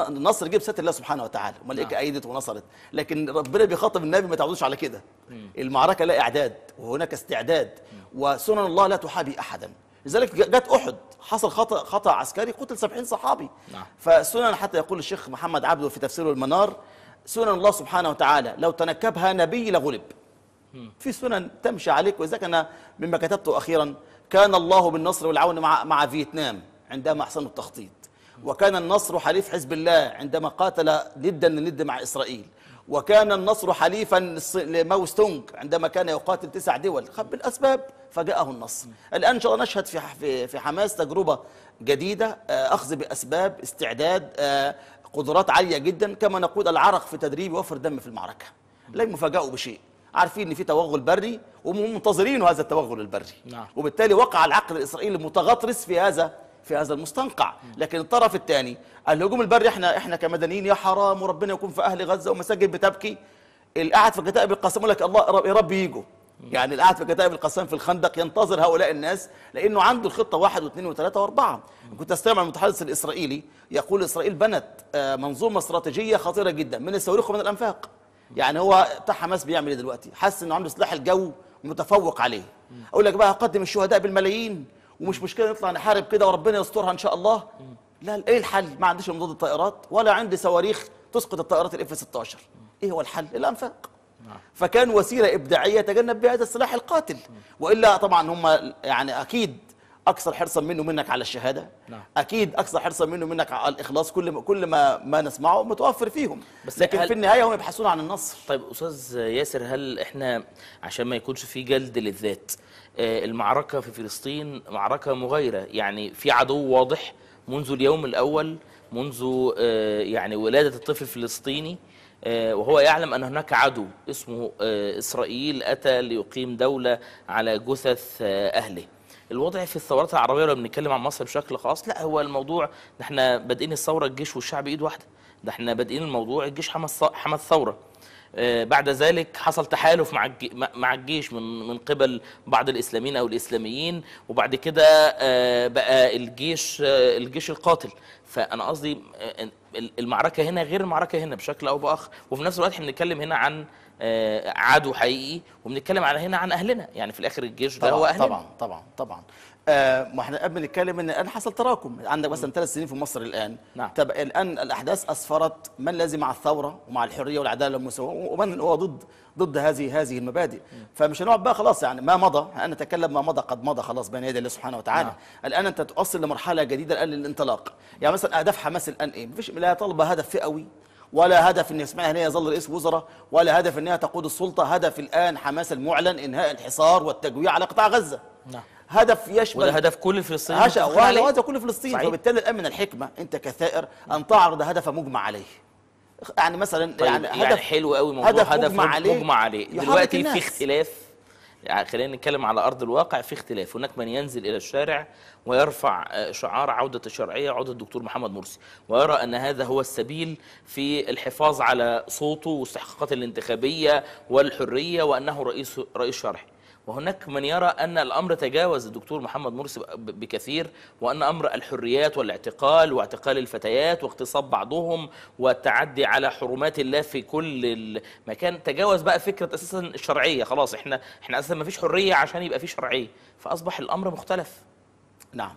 Speaker 2: النصر جه بستر الله سبحانه وتعالى الملائكه أيدت ونصرت. لكن ربنا بيخاطب النبي ما تعودوش على كده. المعركة لا إعداد وهناك استعداد. وسنن الله لا تحابي أحدا. لذلك جت أحد. حصل خطا خطأ عسكري قتل 70 صحابي.
Speaker 1: نعم.
Speaker 2: فسنن حتى يقول الشيخ محمد عبده في تفسيره المنار سنن الله سبحانه وتعالى لو تنكبها نبي لغلب. في سنن تمشي عليك ولذلك أنا مما كتبته أخيرا كان الله بالنصر والعون مع مع فيتنام عندما أحسنوا التخطيط. وكان النصر حليف حزب الله عندما قاتل ندا لند مع إسرائيل. وكان النصر حليفا لماو ستونج عندما كان يقاتل تسع دول. خب بالأسباب فجاءه النصر. الآن ان شاء الله نشهد في في حماس؟ تجربة جديدة آه، أخذ بأسباب استعداد آه، قدرات عالية جدا كما نقول العرق في تدريب يوفر دم في المعركة. لا يفاجئوا بشيء. عارفين إن في توغل بري ومنتظرين هذا التوغل البري.
Speaker 1: نعم.
Speaker 2: وبالتالي وقع العقل الإسرائيلي متغطرس في هذا في هذا المستنقع. لكن الطرف الثاني الهجوم البري إحنا إحنا كمدنيين يا حرام وربنا يكون في أهل غزة ومساجد بتبكي. القاعد في كتائب القسام لك الله يا رب يجوا. يعني القاعد في كتائب القسام في الخندق ينتظر هؤلاء الناس لأنه عنده الخطة واحد واثنين وثلاثة وأربعة. كنت أستمع المتحدث الإسرائيلي يقول إسرائيل بنت آه، منظومة استراتيجية خطيرة جدا من الصواريخ ومن الأنفاق. يعني هو بتاع حماس بيعمل إيه دلوقتي؟ حاسس إنه عنده سلاح الجو متفوق عليه. أقول لك بقى هقدم الشهداء بالملايين. ومش مشكلة نطلع نحارب كده وربنا يسترها إن شاء الله. لا إيه الحل؟ ما عنديش مضاد الطائرات ولا عندي صواريخ تسقط الطائرات الاف 16 إيه هو الحل؟ الأنفاق. فكان وسيلة إبداعية تجنب بها هذا السلاح القاتل. وإلا طبعا هم يعني أكيد أكثر حرصا منه منك على الشهادة.
Speaker 1: نعم.
Speaker 2: أكيد أكثر حرصا منه منك على الإخلاص. كل ما كل ما ما نسمعه متوفر فيهم.
Speaker 1: بس
Speaker 2: لكن
Speaker 1: هل-
Speaker 2: في النهاية هم يبحثون عن النصر.
Speaker 1: طيب أستاذ ياسر هل إحنا عشان ما يكونش في جلد للذات آه، المعركة في فلسطين معركة مغايرة. يعني في عدو واضح منذ اليوم الأول منذ آه، يعني ولادة الطفل الفلسطيني آه، وهو يعلم أن هناك عدو اسمه إسرائيل أتى ليقيم دولة على جثث أهله. الوضع في الثورات العربية لو بنتكلم عن مصر بشكل خاص لا هو الموضوع إحنا بادئين الثورة الجيش والشعب ايد واحدة. ده إحنا بادئين الموضوع الجيش حمى الث- حمى الثوره آه، بعد ذلك حصل تحالف مع مع- الجيش من من قبل بعض الإسلاميين أو الإسلاميين وبعد كده آه، بقى الجيش آه، الجيش القاتل. فأنا قصدي آه، المعركة هنا غير المعركة هنا بشكل أو بآخر. وفي نفس الوقت إحنا بنتكلم هنا عن آه، عدو حقيقي وبنتكلم على هنا عن أهلنا. يعني في الآخر الجيش ده هو أهلنا.
Speaker 2: طبعا طبعا طبعا. آه ما إحنا قبل نتكلم إن الآن حصل تراكم. عندك مثلا ثلاث سنين في مصر الآن.
Speaker 1: نعم.
Speaker 2: طب الآن الأحداث أسفرت. من الذي مع الثورة ومع الحرية والعدالة والمساواه ومن هو ضد ضد هذه هذه المبادئ؟ فمش هنقعد بقى خلاص يعني ما مضى. أنا نتكلم ما مضى قد مضى خلاص بين يدي الله سبحانه وتعالى.
Speaker 1: نعم.
Speaker 2: الآن أنت توصل لمرحلة جديدة الآن للانطلاق. يعني مثلا أهداف حماس الآن إيه؟ مفيش لا طالبه هدف فئوي ولا هدف إن اسمها إن هي يظل رئيس وزراء ولا هدف انها تقود السلطة. هدف الآن حماس المعلن إنهاء الحصار والتجويع على قطاع غزة.
Speaker 1: نعم.
Speaker 2: هدف يشمل
Speaker 1: وده هدف كل الفلسطينيين عليه.
Speaker 2: وهذا كل فلسطين. فبالتالي الان من الحكمة أنت كثائر أن تعرض هدف مجمع عليه يعني مثلا
Speaker 1: طيب
Speaker 2: يعني
Speaker 1: يعني,
Speaker 2: هدف
Speaker 1: حلو قوي موضوع
Speaker 2: هدف
Speaker 1: هدف,
Speaker 2: مجمع عليه
Speaker 1: مجمع عليه. دلوقتي في
Speaker 2: الناس.
Speaker 1: اختلاف يعني خلينا نتكلم على أرض الواقع في اختلاف هناك من ينزل إلى الشارع ويرفع آه، شعار عودة الشرعيه عودة الدكتور محمد مرسي ويرى أن هذا هو السبيل في الحفاظ على صوته واستحقاقات الانتخابية والحرية وأنه رئيس رئيس شرعي وهناك من يرى أن الأمر تجاوز الدكتور محمد مرسي بكثير وأن أمر الحريات والاعتقال واعتقال الفتيات واغتصاب بعضهم والتعدي على حرمات الله في كل المكان تجاوز بقى فكرة أساسا الشرعية. خلاص إحنا إحنا أساسا ما فيش حرية عشان يبقى في شرعية. فأصبح الأمر مختلف.
Speaker 2: نعم.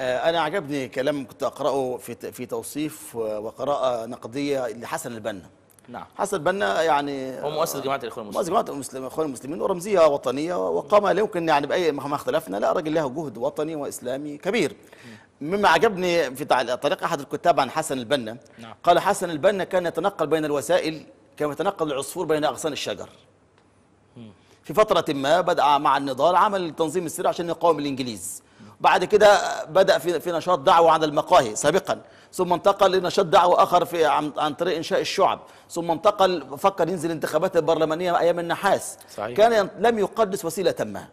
Speaker 2: آه، أنا عجبني كلام كنت أقرأه في في توصيف وقراءة نقدية لحسن البنا.
Speaker 1: نعم.
Speaker 2: حسن البنا يعني
Speaker 1: هو مؤسس جماعة الإخوان
Speaker 2: مؤسس
Speaker 1: المسلمين
Speaker 2: جماعة المسلمين إخوان المسلمين ورمزيه وطنية وقام لا يمكن يعني بأي مهما اختلفنا لا راجل له جهد وطني وإسلامي كبير. مما عجبني في طريق أحد الكتاب عن حسن البنا.
Speaker 1: نعم.
Speaker 2: قال حسن البنا كان يتنقل بين الوسائل كما يتنقل العصفور بين أغصان الشجر. في فترة ما بدأ مع النضال عمل تنظيم السري عشان يقاوم الإنجليز. بعد كده بدأ في في نشاط دعوة عن المقاهي سابقا. ثم انتقل لنشاط دعوة آخر في عن, عن طريق إنشاء الشعب. ثم انتقل فكر ينزل انتخابات البرلمانية أيام النحاس.
Speaker 1: صحيح.
Speaker 2: كان لم يقدس وسيلة ما.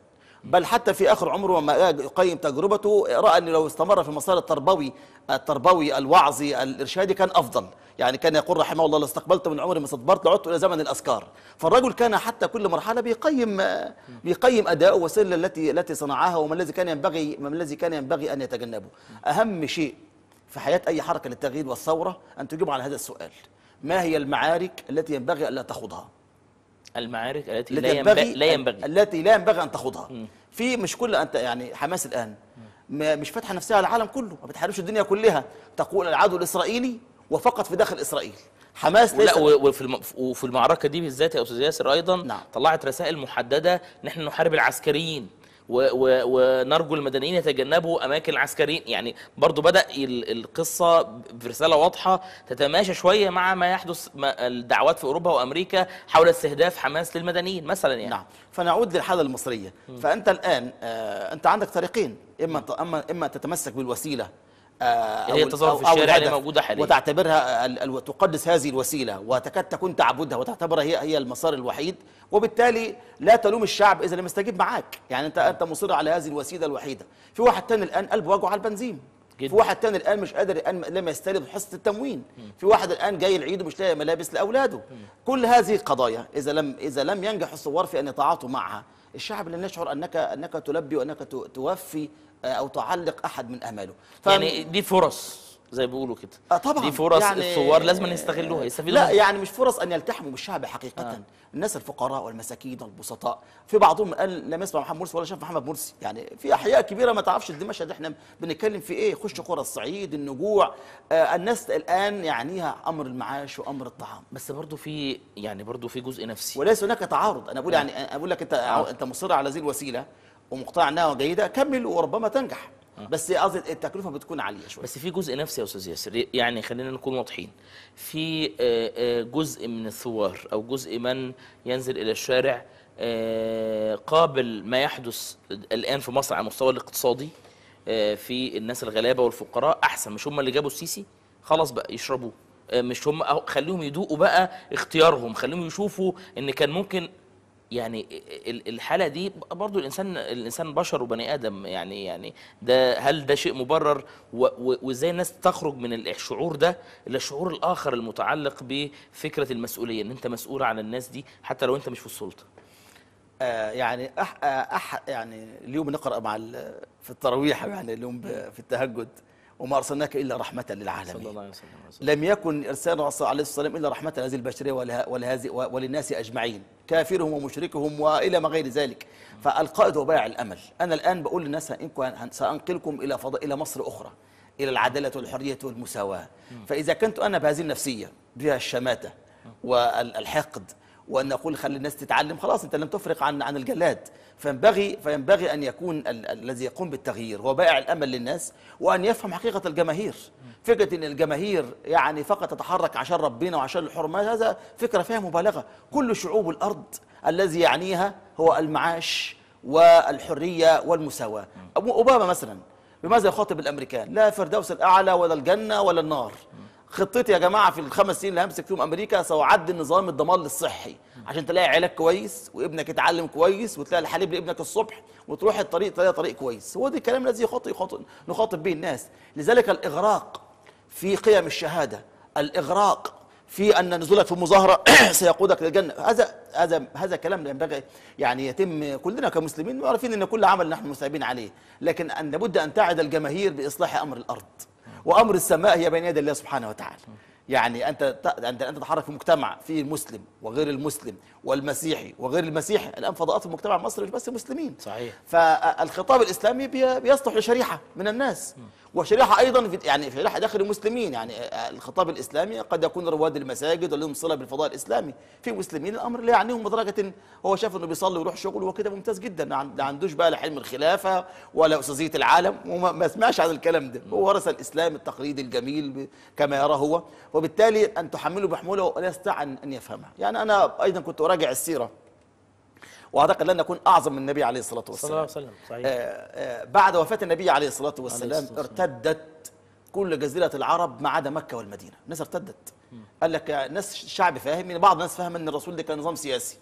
Speaker 2: بل حتى في آخر عمره لما يقيم تجربته رأى أن لو استمر في المسار التربوي التربوي الوعظي الإرشادي كان أفضل. يعني كان يقول رحمه الله لاستقبلت من عمري ما استدبرت لعدت إلى زمن الأذكار فالرجل كان حتى كل مرحلة بيقيم بيقيم أداءه والسلة التي التي صنعها وما الذي كان ينبغي ما الذي كان ينبغي أن يتجنبه. أهم شيء في حياة أي حركة للتغيير والثورة أن تجيب على هذا السؤال. ما هي المعارك التي ينبغي ألا تخوضها؟
Speaker 1: المعارك التي
Speaker 2: التي
Speaker 1: لا ينبغي لا ينبغي.
Speaker 2: التي لا ينبغي أن تخوضها. في مش كل انت يعني حماس الآن. ما- مش فاتحه نفسها على العالم كله. ما بتحاربش الدنيا كلها. تقول العدو الإسرائيلي وفقط في داخل إسرائيل. حماس
Speaker 1: لا وفي. وفي المعركة دي بالذات يا أستاذ ياسر أيضا
Speaker 2: نعم.
Speaker 1: طلعت رسائل محددة. نحن نحارب العسكريين. ونرجو المدنيين يتجنبوا أماكن العسكريين. يعني برضو بدأ ال- القصة برسالة واضحة تتماشى شوية مع ما يحدث الدعوات في أوروبا وأمريكا حول استهداف حماس للمدنيين مثلا يعني.
Speaker 2: نعم. فنعود للحالة المصرية. فأنت الآن آه أنت عندك طريقين. إما اما إما تتمسك بالوسيلة
Speaker 1: هي
Speaker 2: أو-
Speaker 1: التظاهر
Speaker 2: أو-
Speaker 1: في الشارع اللي موجودة حاليا.
Speaker 2: وتعتبرها ال- ال- تقدس هذه الوسيلة وتكاد تكون تعبدها وتعتبرها هي هي المسار الوحيد. وبالتالي لا تلوم الشعب إذا لم يستجيب معاك. يعني انت أنت مصر على هذه الوسيلة الوحيدة. في واحد تاني الآن قلبه وجعه على البنزين.
Speaker 1: جدا.
Speaker 2: في واحد تاني الآن مش قادر الآن لم يستلم حصه التموين. في واحد الآن جاي العيد ومش لاقي ملابس لأولاده. كل هذه القضايا إذا لم إذا لم ينجح الثوار في أن يتعاطوا معها الشعب لن يشعر انك أنك تلبي وأنك تو- توفي آه، أو تعلق أحد من اماله ف-
Speaker 1: يعني دي فرص زي ما بيقولوا كده.
Speaker 2: آه طبعا.
Speaker 1: دي فرص
Speaker 2: يعني
Speaker 1: الثوار لازم يستغلوها يستفيدوا
Speaker 2: لا
Speaker 1: منها.
Speaker 2: يعني مش فرص أن يلتحموا بالشعب حقيقة. آه. الناس الفقراء والمساكين والبسطاء. في بعضهم قال لم يسمع محمد مرسي ولا شاف محمد مرسي. يعني في أحياء كبيرة ما تعرفش دي مشهد إحنا بنتكلم في إيه. خش قرى الصعيد النجوع. آه الناس الآن يعنيها أمر المعاش وأمر الطعام.
Speaker 1: بس برضو في يعني برضو في جزء نفسي.
Speaker 2: وليس هناك تعارض. أنا بقول يعني أنا بقول لك أنت أنت مصر على هذه الوسيلة. ومقتنع إنها جيدة كمل وربما تنجح. بس قصدي التكلفة بتكون عالية شوية.
Speaker 1: بس في جزء نفسي يا أستاذ ياسر يعني خلينا نكون واضحين. في آه، آه، جزء من الثوار أو جزء من ينزل إلى الشارع آه، قابل ما يحدث الآن في مصر على المستوى الاقتصادي آه، في الناس الغلابة والفقراء أحسن. مش هم اللي جابوا السيسي؟ خلاص بقى يشربوه. آه، مش هم خليهم يدوقوا بقى اختيارهم خليهم يشوفوا إن كان ممكن يعني ال- الحالة دي برضو الإنسان الإنسان بشر وبني آدم يعني يعني ده هل ده شيء مبرر؟ وإزاي الناس تخرج من الشعور ده إلى الشعور الآخر المتعلق بفكرة المسؤولية إن أنت مسؤول عن الناس دي حتى لو أنت مش في السلطة؟
Speaker 2: آه يعني أح آه أح يعني اليوم نقرأ مع في التراويح يعني اليوم في التهجد. وما أرسلناك إلا رحمة
Speaker 1: صلى
Speaker 2: للعالمين
Speaker 1: الله عليه وسلم.
Speaker 2: لم يكن إرسال الرسول عليه الصلاة والسلام إلا رحمة لهذه البشرية ولها- ولهذه وللناس أجمعين. كافرهم ومشركهم وإلى ما غير ذلك. فالقائد هو بائع الأمل. أنا الآن بقول للناس سأنقلكم إلى فضاء إلى مصر أخرى إلى العدالة والحرية والمساواة. فإذا كنت أنا بهذه النفسية فيها الشماتة والحقد وأن أقول خلي الناس تتعلم. خلاص أنت لم تفرق عن عن الجلاد. فينبغي فينبغي أن يكون ال- الذي يقوم بالتغيير هو بائع الأمل للناس وأن يفهم حقيقة الجماهير. فكرة إن الجماهير يعني فقط تتحرك عشان ربنا وعشان الحرمات هذا فكرة فيها مبالغة. كل شعوب الأرض الذي يعنيها هو المعاش والحرية والمساواة. أوباما مثلا بماذا يخاطب الأمريكان؟ لا فردوس الأعلى ولا الجنة ولا النار. خطتي يا جماعة في الخمس سنين اللي همسك فيهم أمريكا سأعدل نظام الضمان الصحي عشان تلاقي علاج كويس وابنك يتعلم كويس وتلاقي الحليب لابنك الصبح وتروح الطريق تلاقي طريق كويس. هو ده الكلام الذي يخاطب نخاطب به الناس. لذلك الإغراق في قيم الشهادة الإغراق في أن نزولك في مظاهره سيقودك للجنه هذا هذا هذا كلام ينبغي يعني يتم كلنا كمسلمين عارفين إن كل عمل نحن مستعبين عليه. لكن أن لابد أن تعد الجماهير بإصلاح أمر الأرض. وأمر السماء هي بين يدي الله سبحانه وتعالى. يعني أنت أنت أنت تتحرك في مجتمع فيه المسلم وغير المسلم والمسيحي وغير المسيحي الآن فضاءات في المجتمع المصري مش بس المسلمين
Speaker 1: صحيح.
Speaker 2: فالخطاب الإسلامي بي- بيصلح لشريحة من الناس. وشريحة أيضا في يعني شريحه داخل المسلمين. يعني الخطاب الإسلامي قد يكون رواد المساجد ولهم صله بالفضاء الإسلامي. في مسلمين الأمر لا يعنيهم بدرجة هو شاف إنه بيصلي ويروح شغله وكده ممتاز جدا. ما عندوش بقى لا حلم الخلافة ولا استاذيه العالم وما ما سمعش عن الكلام ده. هو ورث الإسلام التقليدي الجميل كما يرى هو. وبالتالي أن تحمله بحموله ولا يستطيع أن يفهمها يعني أنا أيضا كنت أراجع السيرة. وأعتقد لن اكون أعظم من النبي عليه الصلاة
Speaker 1: صلى الله
Speaker 2: والسلام
Speaker 1: عليه وسلم صحيح.
Speaker 2: آه، آه، بعد وفاة النبي عليه الصلاة والسلام
Speaker 1: والسلام.
Speaker 2: ارتدت كل جزيرة العرب ما عدا مكة والمدينة. الناس ارتدت. قال لك الناس الشعب فاهم يعني بعض الناس فاهم إن الرسول ده كان نظام سياسي.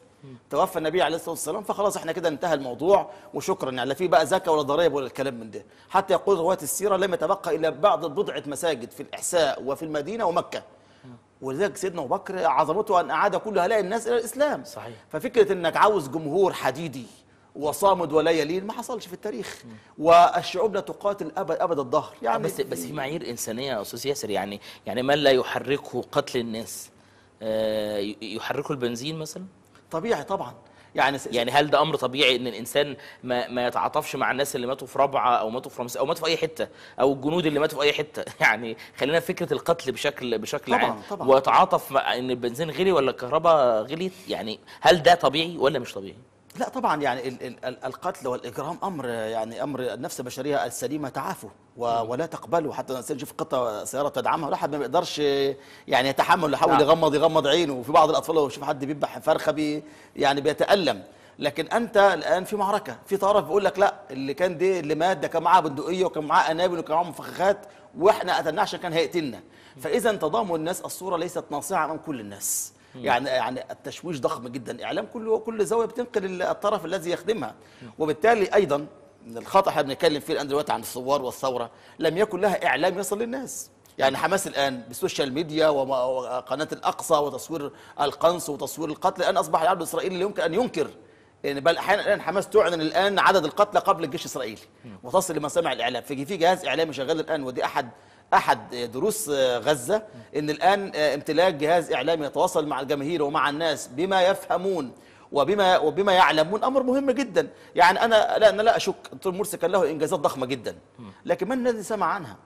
Speaker 2: توفى النبي عليه الصلاة والسلام فخلاص إحنا كده انتهى الموضوع وشكرا. يعني لا في بقى زكاة ولا ضرائب ولا الكلام من ده. حتى يقول رواه السيرة لم يتبقى إلا بعض بضعة مساجد في الإحساء وفي المدينة ومكة. ولذلك سيدنا أبو بكر عظمته أن أعاد كل هؤلاء الناس إلى الإسلام.
Speaker 1: صحيح.
Speaker 2: ففكرة إنك عاوز جمهور حديدي وصامد ولا يلين ما حصلش في التاريخ. والشعوب لا تقاتل ابد أبد الظهر. يعني
Speaker 1: بس بس في معايير إنسانية يا أستاذ ياسر يعني يعني من لا يحركه قتل الناس؟ آه، يحركه البنزين مثلا؟
Speaker 2: طبيعي طبعا. يعني س-
Speaker 1: يعني هل ده أمر طبيعي إن الإنسان ما ما يتعاطفش مع الناس اللي ماتوا في رابعه أو ماتوا في رمسيس أو ماتوا في أي حتة أو الجنود اللي ماتوا في أي حتة يعني خلينا في فكرة القتل بشكل بشكل
Speaker 2: طبعاً،
Speaker 1: عام
Speaker 2: طبعاً.
Speaker 1: ويتعاطف مع إن البنزين غلي ولا الكهرباء غليت يعني هل ده طبيعي ولا مش طبيعي؟
Speaker 2: لا طبعا يعني ال ال ال القتل والإجرام أمر يعني أمر النفس البشرية السليمة تعافه و- ولا تقبله. حتى يشوف قطة سيارة تدعمها الواحد ما بيقدرش يعني يتحمل ويحاول
Speaker 1: نعم.
Speaker 2: يغمض يغمض عينه. وفي بعض الأطفال لو يشوف حد بيذبح فرخة بي يعني بيتألم. لكن أنت الآن في معركة. في طرف بيقول لك لا اللي كان ده اللي مات ده كان معاه بندقية وكان معاه قنابل وكان معاه مفخخات وإحنا قتلناه عشان كان هيقتلنا. فإذا تضامن الناس الصورة ليست ناصعة أمام كل الناس. يعني يعني التشويش ضخم جدا. إعلام كل كل زاوية بتنقل الطرف الذي يخدمها. وبالتالي أيضا الخطا إحنا بنتكلم فيه الان دلوقتي عن الثوار والثورة لم يكن لها إعلام يصل للناس. يعني حماس الآن بال social media وقناة الأقصى وتصوير القنص وتصوير القتل. الآن أصبح العبد الإسرائيلي لا يمكن أن ينكر. يعني بل أحيانا الآن حماس تعلن الآن عدد القتلى قبل الجيش الإسرائيلي. وتصل لمسامع الإعلام. في في جهاز إعلامي شغال الآن ودي أحد أحد دروس غزة إن الآن امتلاك جهاز إعلامي يتواصل مع الجماهير ومع الناس بما يفهمون وبما وبما يعلمون أمر مهم جدا. يعني أنا لا أنا لا أشك دكتور مرسي كان له إنجازات ضخمة جدا لكن من الذي سمع عنها؟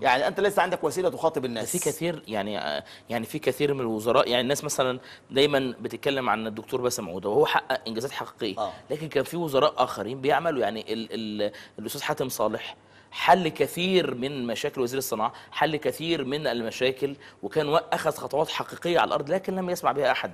Speaker 2: يعني أنت ليس عندك وسيلة تخاطب الناس.
Speaker 1: في كثير يعني يعني في كثير من الوزراء يعني الناس مثلا دايما بتتكلم عن الدكتور باسم عوده وهو حقق إنجازات حقيقية.
Speaker 2: آه.
Speaker 1: لكن كان في وزراء آخرين بيعملوا يعني ال ال الأستاذ حاتم صالح حل كثير من مشاكل وزير الصناعة حل كثير من المشاكل وكان أخذ خطوات حقيقية على الأرض لكن لم يسمع بها أحد.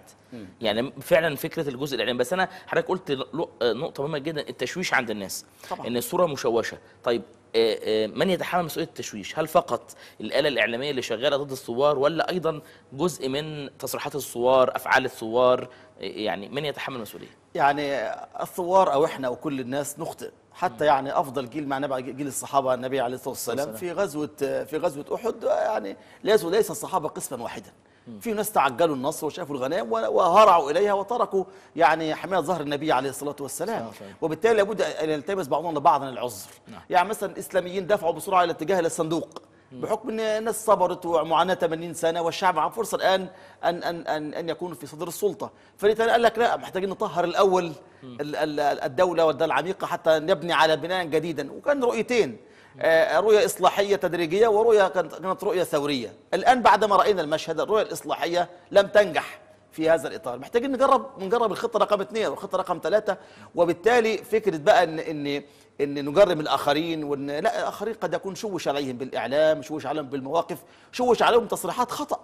Speaker 1: يعني فعلا فكرة الجزء الإعلامي. بس أنا حضرتك قلت ل- نقطة مهمة جدا التشويش عند الناس.
Speaker 2: طبعاً.
Speaker 1: إن الصورة مشوشة. طيب آه، آه، من يتحمل مسؤولية التشويش؟ هل فقط الآلة الإعلامية اللي شغالة ضد الثوار ولا أيضا جزء من تصريحات الثوار أفعال الثوار آه، يعني من يتحمل المسؤولية؟
Speaker 2: يعني الثوار أو إحنا أو كل الناس نخطئ. حتى يعني أفضل جيل مع نبي جيل الصحابة النبي عليه الصلاة والسلام في غزوه في غزوة أحد. يعني ليس ليس الصحابة قسما واحدا. في ناس تعجلوا النصر وشافوا الغنائم وهرعوا إليها وتركوا يعني حماية ظهر النبي عليه الصلاة والسلام.
Speaker 1: صحيح.
Speaker 2: وبالتالي لابد أن يلتمس بعضنا لبعض العذر. يعني مثلا الاسلاميين دفعوا بسرعة إلى اتجاه إلى الصندوق. بحكم ان الناس صبرت ومعاناه 80 سنة والشعب معاه فرصة الآن ان ان ان أن يكون في صدر السلطة. فلذلك قال لك لا محتاجين نطهر الأول ال- ال- الدولة والدولة العميقة حتى نبني على بناء جديدا. وكان رؤيتين آه، رؤية إصلاحية تدريجية ورؤية كانت رؤية ثورية. الآن بعدما رأينا المشهد الرؤية الإصلاحية لم تنجح في هذا الإطار. محتاجين نجرب نجرب الخطة رقم اثنين والخطة رقم ثلاثة. وبالتالي فكرة بقى ان إن إن نجرب الآخرين وان لا الاخرين قد يكون شوش عليهم بالإعلام شوش عليهم بالمواقف شوش عليهم تصريحات خطأ.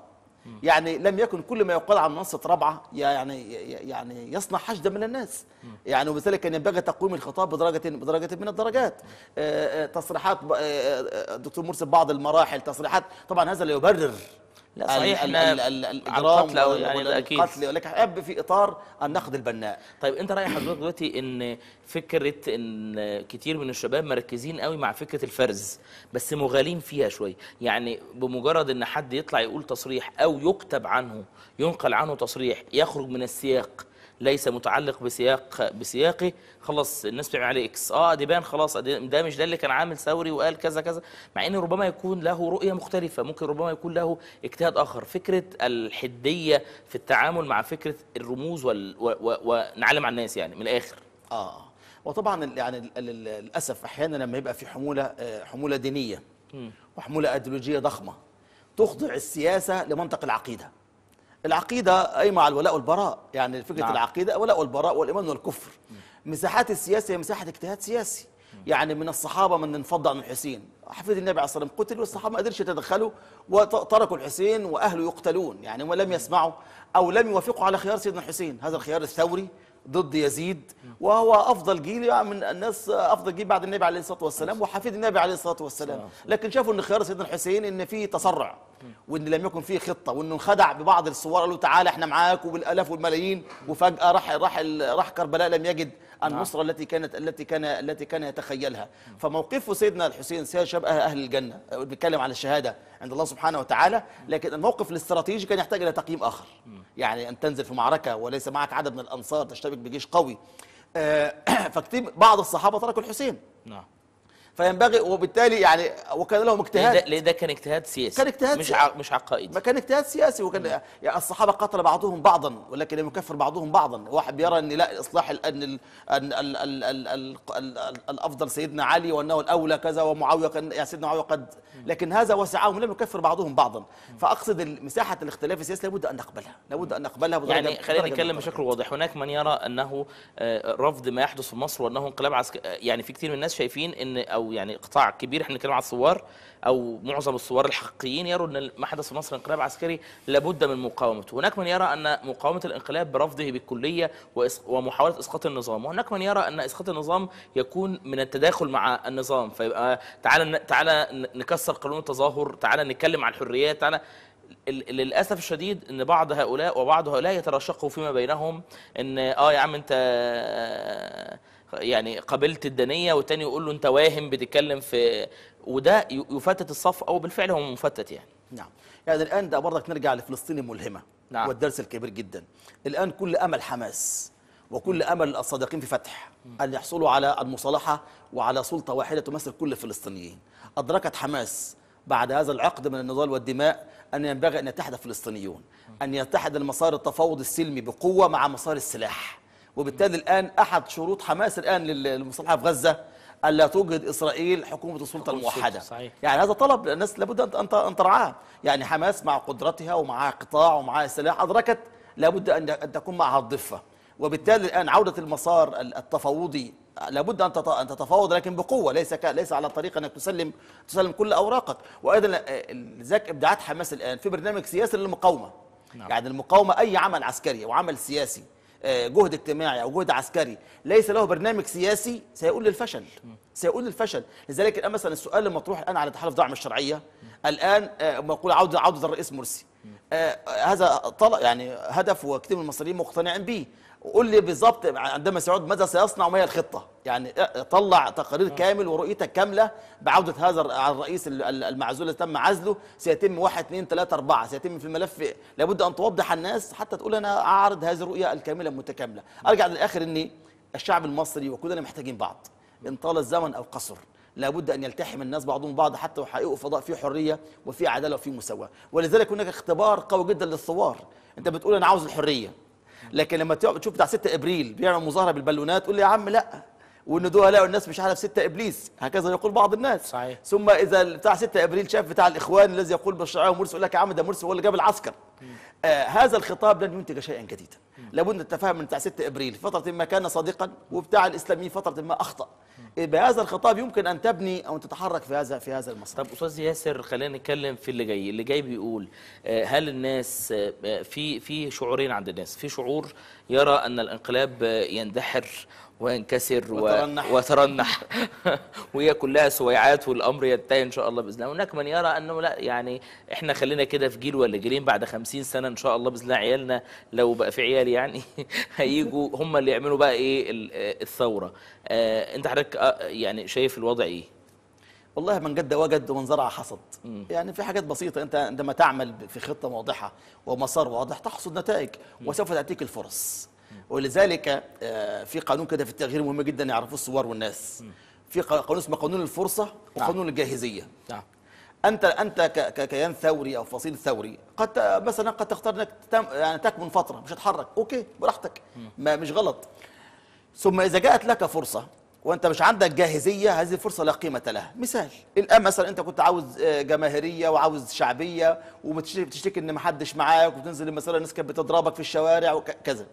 Speaker 2: يعني لم يكن كل ما يقال عن منصة رابعه يعني يعني يصنع حشدا من الناس. يعني وبذلك كان ينبغي تقويم الخطاب بدرجة بدرجة من الدرجات. آه، آه، تصريحات آه، الدكتور مرسي بعض المراحل تصريحات طبعا هذا لا يبرر.
Speaker 1: لا صحيح
Speaker 2: ال- ال- ال- الإجرام
Speaker 1: القتل يعني ده أكيد.
Speaker 2: والقتل ولكن حب في إطار النقد البناء.
Speaker 1: طيب أنت رأي حضرتك دلوقتي إن فكرة إن كتير من الشباب مركزين قوي مع فكرة الفرز بس مغالين فيها شوية يعني بمجرد إن حد يطلع يقول تصريح أو يكتب عنه ينقل عنه تصريح يخرج من السياق ليس متعلق بسياق بسياقه خلاص الناس بتعمل عليه. إكس. آه دي بان خلاص ده مش ده اللي كان عامل ثوري وقال كذا كذا. مع إن ربما يكون له رؤية مختلفة. ممكن ربما يكون له اجتهاد آخر. فكرة الحدية في التعامل مع فكرة الرموز وال... و... و... ونعلم على الناس يعني من الآخر.
Speaker 2: آه وطبعا ال- يعني للأسف أحيانا لما يبقى في حمولة آه، حمولة دينية وحمولة أيديولوجية ضخمة تخضع السياسة لمنطق العقيدة. العقيدة قايمه على الولاء والبراء. يعني فكرة
Speaker 1: نعم.
Speaker 2: العقيدة ولاء والبراء والإيمان والكفر. مساحات السياسة هي مساحة اجتهاد سياسي. يعني من الصحابة من انفض عن الحسين. حفيد النبي عليه الصلاة والسلام قتل والصحابة ما قدرش يتدخلوا وتركوا الحسين وأهله يقتلون. يعني هم لم يسمعوا أو لم يوافقوا على خيار سيدنا الحسين. هذا الخيار الثوري. ضد يزيد وهو أفضل جيل من الناس أفضل جيل بعد النبي عليه الصلاة والسلام وحفيد النبي عليه الصلاة والسلام. لكن شافوا إن خيار سيدنا الحسين إن في تسرع وإن لم يكن فيه خطة وإنه انخدع ببعض الصور قالوا تعالى إحنا معاك وبالالاف والملايين وفجأة راح راح راح كربلاء لم يجد. النصرة التي كانت التي كان التي كان يتخيلها. فموقف سيدنا الحسين شبه أهل الجنة بيتكلم على الشهادة عند الله سبحانه وتعالى لكن الموقف الاستراتيجي كان يحتاج إلى تقييم آخر. يعني أن تنزل في معركة وليس معك عدد من الأنصار تشتبك بجيش قوي. آه، فكتير بعض الصحابة تركوا الحسين.
Speaker 1: نعم.
Speaker 2: فينبغي وبالتالي يعني وكان لهم
Speaker 1: ليه
Speaker 2: اجتهاد
Speaker 1: ده, ليه ده كان اجتهاد سياسي؟
Speaker 2: كان اجتهاد
Speaker 1: مش
Speaker 2: سياسي.
Speaker 1: ع... مش عقائدي.
Speaker 2: ما كان اجتهاد سياسي وكان يعني الصحابة قتل بعضهم بعضا ولكن لم يكفر بعضهم بعضا. واحد بيرى إن لا إصلاح إن ال إن ال ال ال ال ال ال الأفضل سيدنا علي وأنه الأولى كذا ومعاوية كان يعني سيدنا معاوية قد. لكن هذا وسعهم لم يكفر بعضهم بعضا. فأقصد مساحة الاختلاف السياسي لابد أن نقبلها. لابد أن نقبلها
Speaker 1: يعني خلينا نتكلم بشكل واضح. هناك من يرى أنه آه، رفض ما يحدث في مصر وأنه انقلاب عسكري يعني في كتير من الناس شايفين إن أو يعني قطاع كبير إحنا بنتكلم على الثوار أو معظم الثوار الحقيقيين يروا إن ما حدث في مصر انقلاب عسكري لابد من مقاومته. هناك من يرى أن مقاومة الانقلاب برفضه بالكليه ومحاولة إسقاط النظام وهناك من يرى أن إسقاط النظام يكون من التداخل مع النظام. فيبقى تعالى تعالى نكسر قانون التظاهر تعالى نتكلم عن الحريات تعالى ال- للأسف الشديد إن بعض هؤلاء وبعض هؤلاء يتراشقوا فيما بينهم إن آه يا عم أنت يعني قبلت الدنية والتاني يقول له أنت واهم بتتكلم في وده يفتت الصف أو بالفعل هو مفتت يعني.
Speaker 2: نعم. يعني الآن ده برضك نرجع لفلسطين الملهمه
Speaker 1: نعم.
Speaker 2: والدرس الكبير جدا. الآن كل أمل حماس وكل أمل الصادقين في فتح أن يحصلوا على المصالحة وعلى سلطة واحدة تمثل كل الفلسطينيين. أدركت حماس بعد هذا العقد من النضال والدماء أن ينبغي أن يتحد الفلسطينيون أن يتحد المسار التفاوض السلمي بقوة مع مسار السلاح. وبالتالي الآن أحد شروط حماس الآن لل- للمصالحه في غزة الا توجد إسرائيل حكومة السلطة
Speaker 1: حكومة السلطة،
Speaker 2: الموحدة.
Speaker 1: صحيح.
Speaker 2: يعني هذا طلب الناس لابد ان أن- أن ترعاه. يعني حماس مع قدرتها ومعها قطاع ومعها سلاح أدركت لابد ان أن تكون معها الضفة. وبالتالي الآن عودة المسار ال- التفاوضي لابد أن أن تتفاوض لكن بقوة. ليس ك- ليس على طريقه أنك تسلم تسلم كل أوراقك. وأيضا آه، لذلك إبداعات حماس الآن في برنامج سياسي للمقاومة.
Speaker 1: نعم.
Speaker 2: يعني المقاومة أي عمل عسكري وعمل سياسي جهد اجتماعي أو جهد عسكري. ليس له برنامج سياسي سيؤول للفشل. سيؤول للفشل. لذلك الآن مثلا السؤال المطروح الآن على تحالف دعم الشرعية. الآن آه، مقول عوده عودة الرئيس مرسي. آه، هذا طلع يعني هدف وكثير من المصريين مقتنعين به. قول لي بالضبط عندما سيعود ماذا سيصنع وما هي الخطة؟ يعني آه، طلع تقارير كامل ورؤيتك كاملة بعودة هذا الر- الرئيس ال- ال- المعزول الذي تم عزله. سيتم واحد اثنين ثلاثة أربعة. سيتم في الملف لابد أن توضح الناس حتى تقول أنا أعرض هذه الرؤية الكاملة المتكاملة. أرجع للآخر إني الشعب المصري وكلنا محتاجين بعض. إن طال الزمن أو قصر لابد أن يلتحم الناس بعضهم بعض حتى يحققوا فضاء فيه حرية وفيه عدالة وفيه مساواة. ولذلك هناك اختبار قوي جدا للثوار. أنت بتقول أنا عاوز الحرية. لكن لما تشوف بتاع 6 إبريل بيعمل مظاهرة بالبالونات تقول لي يا عم لا. وان دول هؤلاء الناس مش عارف 6 إبليس. هكذا يقول بعض الناس.
Speaker 1: صحيح.
Speaker 2: ثم إذا بتاع 6 إبريل شاف بتاع الإخوان الذي يقول بالشرعيه ومرسي يقول لك يا عم ده مرسي هو اللي جاب العسكر. آه هذا الخطاب لن ينتج شيئا جديدا. لابد من التفاهم من بتاع 6 إبريل. فترة ما كان صادقا وبتاع الإسلاميين فترة ما أخطأ. بهذا الخطاب يمكن أن تبني أو أن تتحرك في هذا في هذا المسار.
Speaker 1: طب أستاذ ياسر خلينا نتكلم في اللي جاي. اللي جاي بيقول آه، هل الناس آه، في في شعورين عند الناس. في شعور يرى أن الانقلاب آه، يندحر وينكسر و-
Speaker 2: وترنح.
Speaker 1: وترنح وهي كلها سويعات والأمر ينتهي إن شاء الله بإذن الله. هناك من يرى أنه لا يعني إحنا خلينا كده في جيل ولا جيلين بعد خمسين سنة إن شاء الله بإذن الله عيالنا لو بقى في عيال يعني هيجوا هم اللي يعملوا بقى إيه ال- الثورة. آه، أنت حضرتك آه، يعني شايف الوضع إيه؟
Speaker 2: والله من جد وجد ومن زرع حصد يعني في حاجات بسيطة أنت عندما تعمل في خطة واضحة ومسار واضح تحصد نتائج وسوف تأتيك الفرص. ولذلك آه، في قانون كده في التغيير مهم جدا يعرفوه الثوار والناس. في قانون اسمه قانون الفرصة وقانون الجاهزية.
Speaker 1: نعم.
Speaker 2: أنت أنت ككيان ثوري أو فصيل ثوري قد مثلا قد تختار إنك يعني تكمن فترة مش هتحرك أوكي براحتك. ما مش غلط. ثم إذا جاءت لك فرصة وأنت مش عندك جاهزية هذه الفرصة لا قيمة لها. مثال الآن مثلا أنت كنت عاوز آه، جماهيرية وعاوز شعبية وبتشتكي إن ما حدش معاك وبتنزل المسيره الناس كانت بتضربك في الشوارع وكذا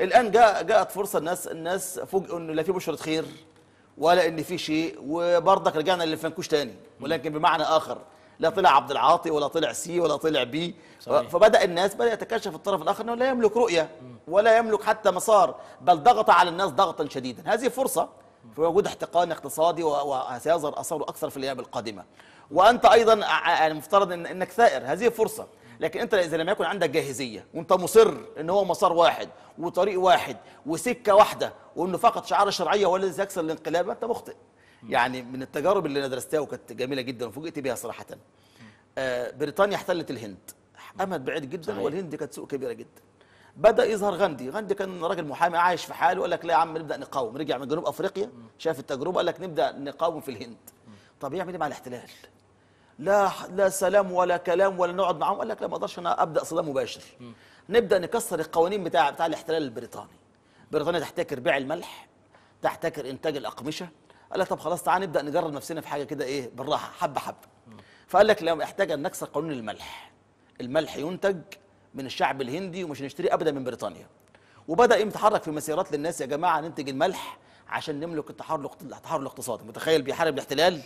Speaker 2: الآن جاء جاءت فرصة الناس الناس فوجئوا إنه لا في بشرة خير. ولا إن في شيء وبرضك رجعنا للفنكوش تاني ولكن بمعنى آخر لا طلع عبد العاطي ولا طلع C ولا طلع B.
Speaker 1: صحيح.
Speaker 2: فبدأ الناس بدأ يتكشف الطرف الآخر إنه لا يملك رؤية ولا يملك حتى مسار بل ضغط على الناس ضغطا شديدا. هذه فرصة في وجود احتقان اقتصادي وسيظهر اثره أكثر في الأيام القادمة. وأنت أيضا المفترض إنك ثائر هذه فرصة. لكن انت إذا لم يكن عندك جاهزية وانت مصر إن هو مسار واحد وطريق واحد وسكة واحدة وإنه فقط شعار الشرعيه هو الذي سيكسر الانقلاب أنت مخطئ. يعني من التجارب اللي أنا درستها وكانت جميلة جدا وفوجئت بها صراحة. آه، بريطانيا احتلت الهند. أمد بعيد جدا
Speaker 1: صحيح.
Speaker 2: والهند كانت سوق كبيرة جدا. بدأ يظهر غاندي. غاندي كان راجل محامي عايش في حاله وقال لك لا يا عم نبدأ نقاوم. رجع من جنوب أفريقيا شاف التجربة قال لك نبدأ نقاوم في الهند. طب يعمل إيه مع الاحتلال؟ لا لا سلام ولا كلام ولا نقعد معاهم. قال لك لا ما أقدرش أنا أبدأ صدام مباشر. نبدأ نكسر القوانين بتاع بتاع الاحتلال البريطاني. بريطانيا تحتكر بيع الملح تحتكر إنتاج الأقمشة. قال لك طب خلاص تعالى نبدأ نجرب نفسنا في حاجة كده إيه بالراحة حبة حبة. فقال لك لا احتاج أن نكسر قانون الملح. الملح ينتج من الشعب الهندي ومش هنشتري ابدا من بريطانيا. وبدأ يتحرك في مسيرات للناس يا جماعة ننتج الملح عشان نملك التحرر التحرر الاقتصادي متخيل بيحارب الاحتلال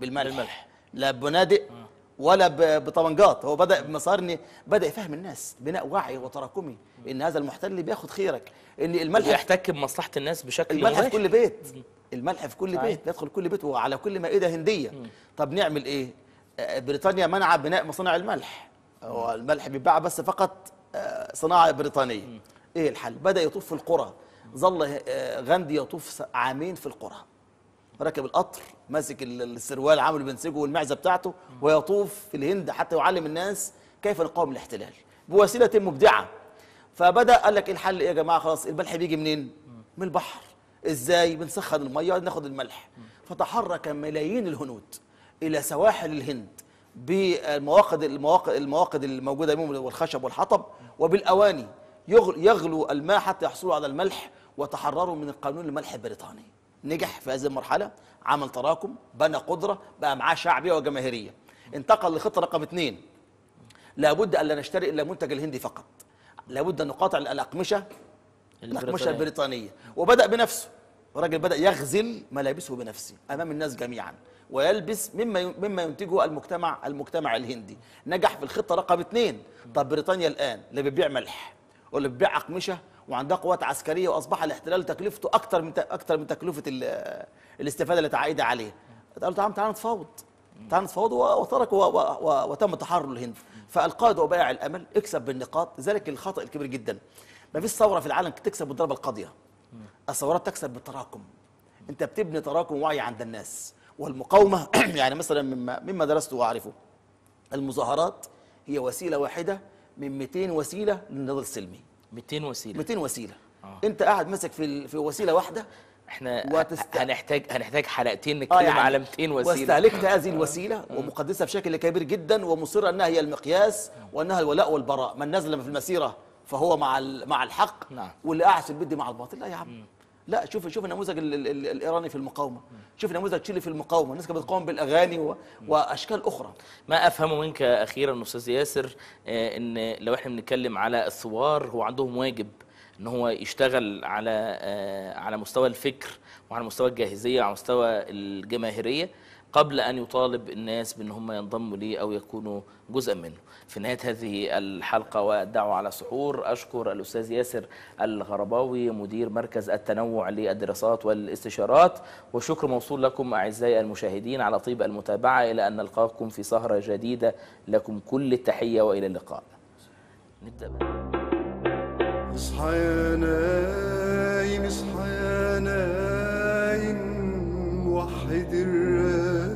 Speaker 2: بالملح,
Speaker 1: بالملح.
Speaker 2: لا بنادق ولا ب- بطبنجات. هو بدأ بمسار ان بدأ يفهم الناس بناء وعي وتراكمي إن هذا المحتل بياخد خيرك إن الملح
Speaker 1: يحتك بمصلحة الناس بشكل
Speaker 2: الملح في. كل بيت. الملح في كل. بيت بيدخل كل بيت وعلى كل مائدة هندية. طب نعمل إيه؟ آه، بريطانيا منع بناء مصانع الملح. هو الملح بيتباع بس فقط آه، صناعة بريطانية. إيه الحل؟ بدأ يطوف في القرى. ظل آه، غاندي يطوف عامين في القرى. راكب القطر ماسك ال- السروال عامل بنسجه والمعزة بتاعته ويطوف في الهند حتى يعلم الناس كيف نقاوم الاحتلال. بوسيلة مبدعة. فبدأ قال لك إيه الحل؟ إيه يا جماعة؟ خلاص الملح بيجي منين؟ من البحر. إزاي؟ بنسخن المية ناخد الملح. فتحرك ملايين الهنود إلى سواحل الهند بالمواقد المواقد المواقد الموجودة منهم والخشب والحطب وبالأواني يغل- يغلو الماء حتى يحصلوا على الملح وتحرروا من القانون الملح البريطاني. نجح في هذه المرحلة عمل تراكم بنى قدرة بقى معاه شعبيه وجماهيرية. انتقل لخطه رقم اثنين لابد أن لا نشتري إلا منتج الهندي فقط. لابد أن نقاطع الأقمشة الأقمشة البريطانية. وبدأ بنفسه. الراجل بدأ يغزل ملابسه بنفسه أمام الناس جميعا ويلبس مما مما ينتجه المجتمع المجتمع الهندي. نجح في الخطة رقم اثنين طب بريطانيا الآن اللي بتبيع ملح واللي بتبيع أقمشة وعندها قوات عسكرية وأصبح الاحتلال تكلفته أكثر من أكثر من تكلفة ال- الاستفادة اللي تعايد عليه. قالوا تعالوا تعالوا نتفاوض. تعالوا نتفاوض وتركوا وتم تحرر الهند. فالقائد وبائع الأمل اكسب بالنقاط ذلك الخطا الكبير جدا. ما فيش ثورة في العالم تكسب بالضربة القاضية. الثورات تكسب بالتراكم. أنت بتبني تراكم وعي عند الناس. والمقاومة يعني مثلا مما مما درسته وأعرفه. المظاهرات هي وسيلة واحدة من 200 وسيلة للنضال السلمي.
Speaker 1: 200 وسيلة.
Speaker 2: 200 وسيلة.
Speaker 1: آه.
Speaker 2: انت قاعد ماسك في في وسيلة واحدة
Speaker 1: إحنا
Speaker 2: وتست-
Speaker 1: هنحتاج هنحتاج حلقتين نتكلم على 200 وسيلة.
Speaker 2: واستهلكت هذه الوسيلة ومقدسها بشكل كبير جدا ومصره أنها هي المقياس وأنها الولاء والبراء. من نزل في المسيرة فهو مع مع الحق
Speaker 1: نعم.
Speaker 2: واللي قاعد في البيت مع الباطل. لا يا عم. لا شوف شوف النموذج ال- ال- ال- الإيراني في المقاومة. شوف نموذج تشيلي في المقاومة. الناس كانت بتقاوم بالأغاني. وأشكال أخرى.
Speaker 1: ما أفهمه منك أخيرا أستاذ ياسر آه، إن لو إحنا بنتكلم على الثوار هو عندهم واجب إن هو يشتغل على آه، على مستوى الفكر وعلى مستوى الجاهزية وعلى مستوى الجماهيرية. قبل أن يطالب الناس بأن هم ينضموا ليه أو يكونوا جزءا منه. في نهاية هذه الحلقة والدعوة على سحور أشكر الأستاذ ياسر الغرباوي مدير مركز التنوع للدراسات والاستشارات والشكر موصول لكم أعزائي المشاهدين على طيب المتابعة إلى أن نلقاكم في سهرة جديدة لكم كل التحية وإلى اللقاء. نبدأ بقى.
Speaker 3: ناس vahidir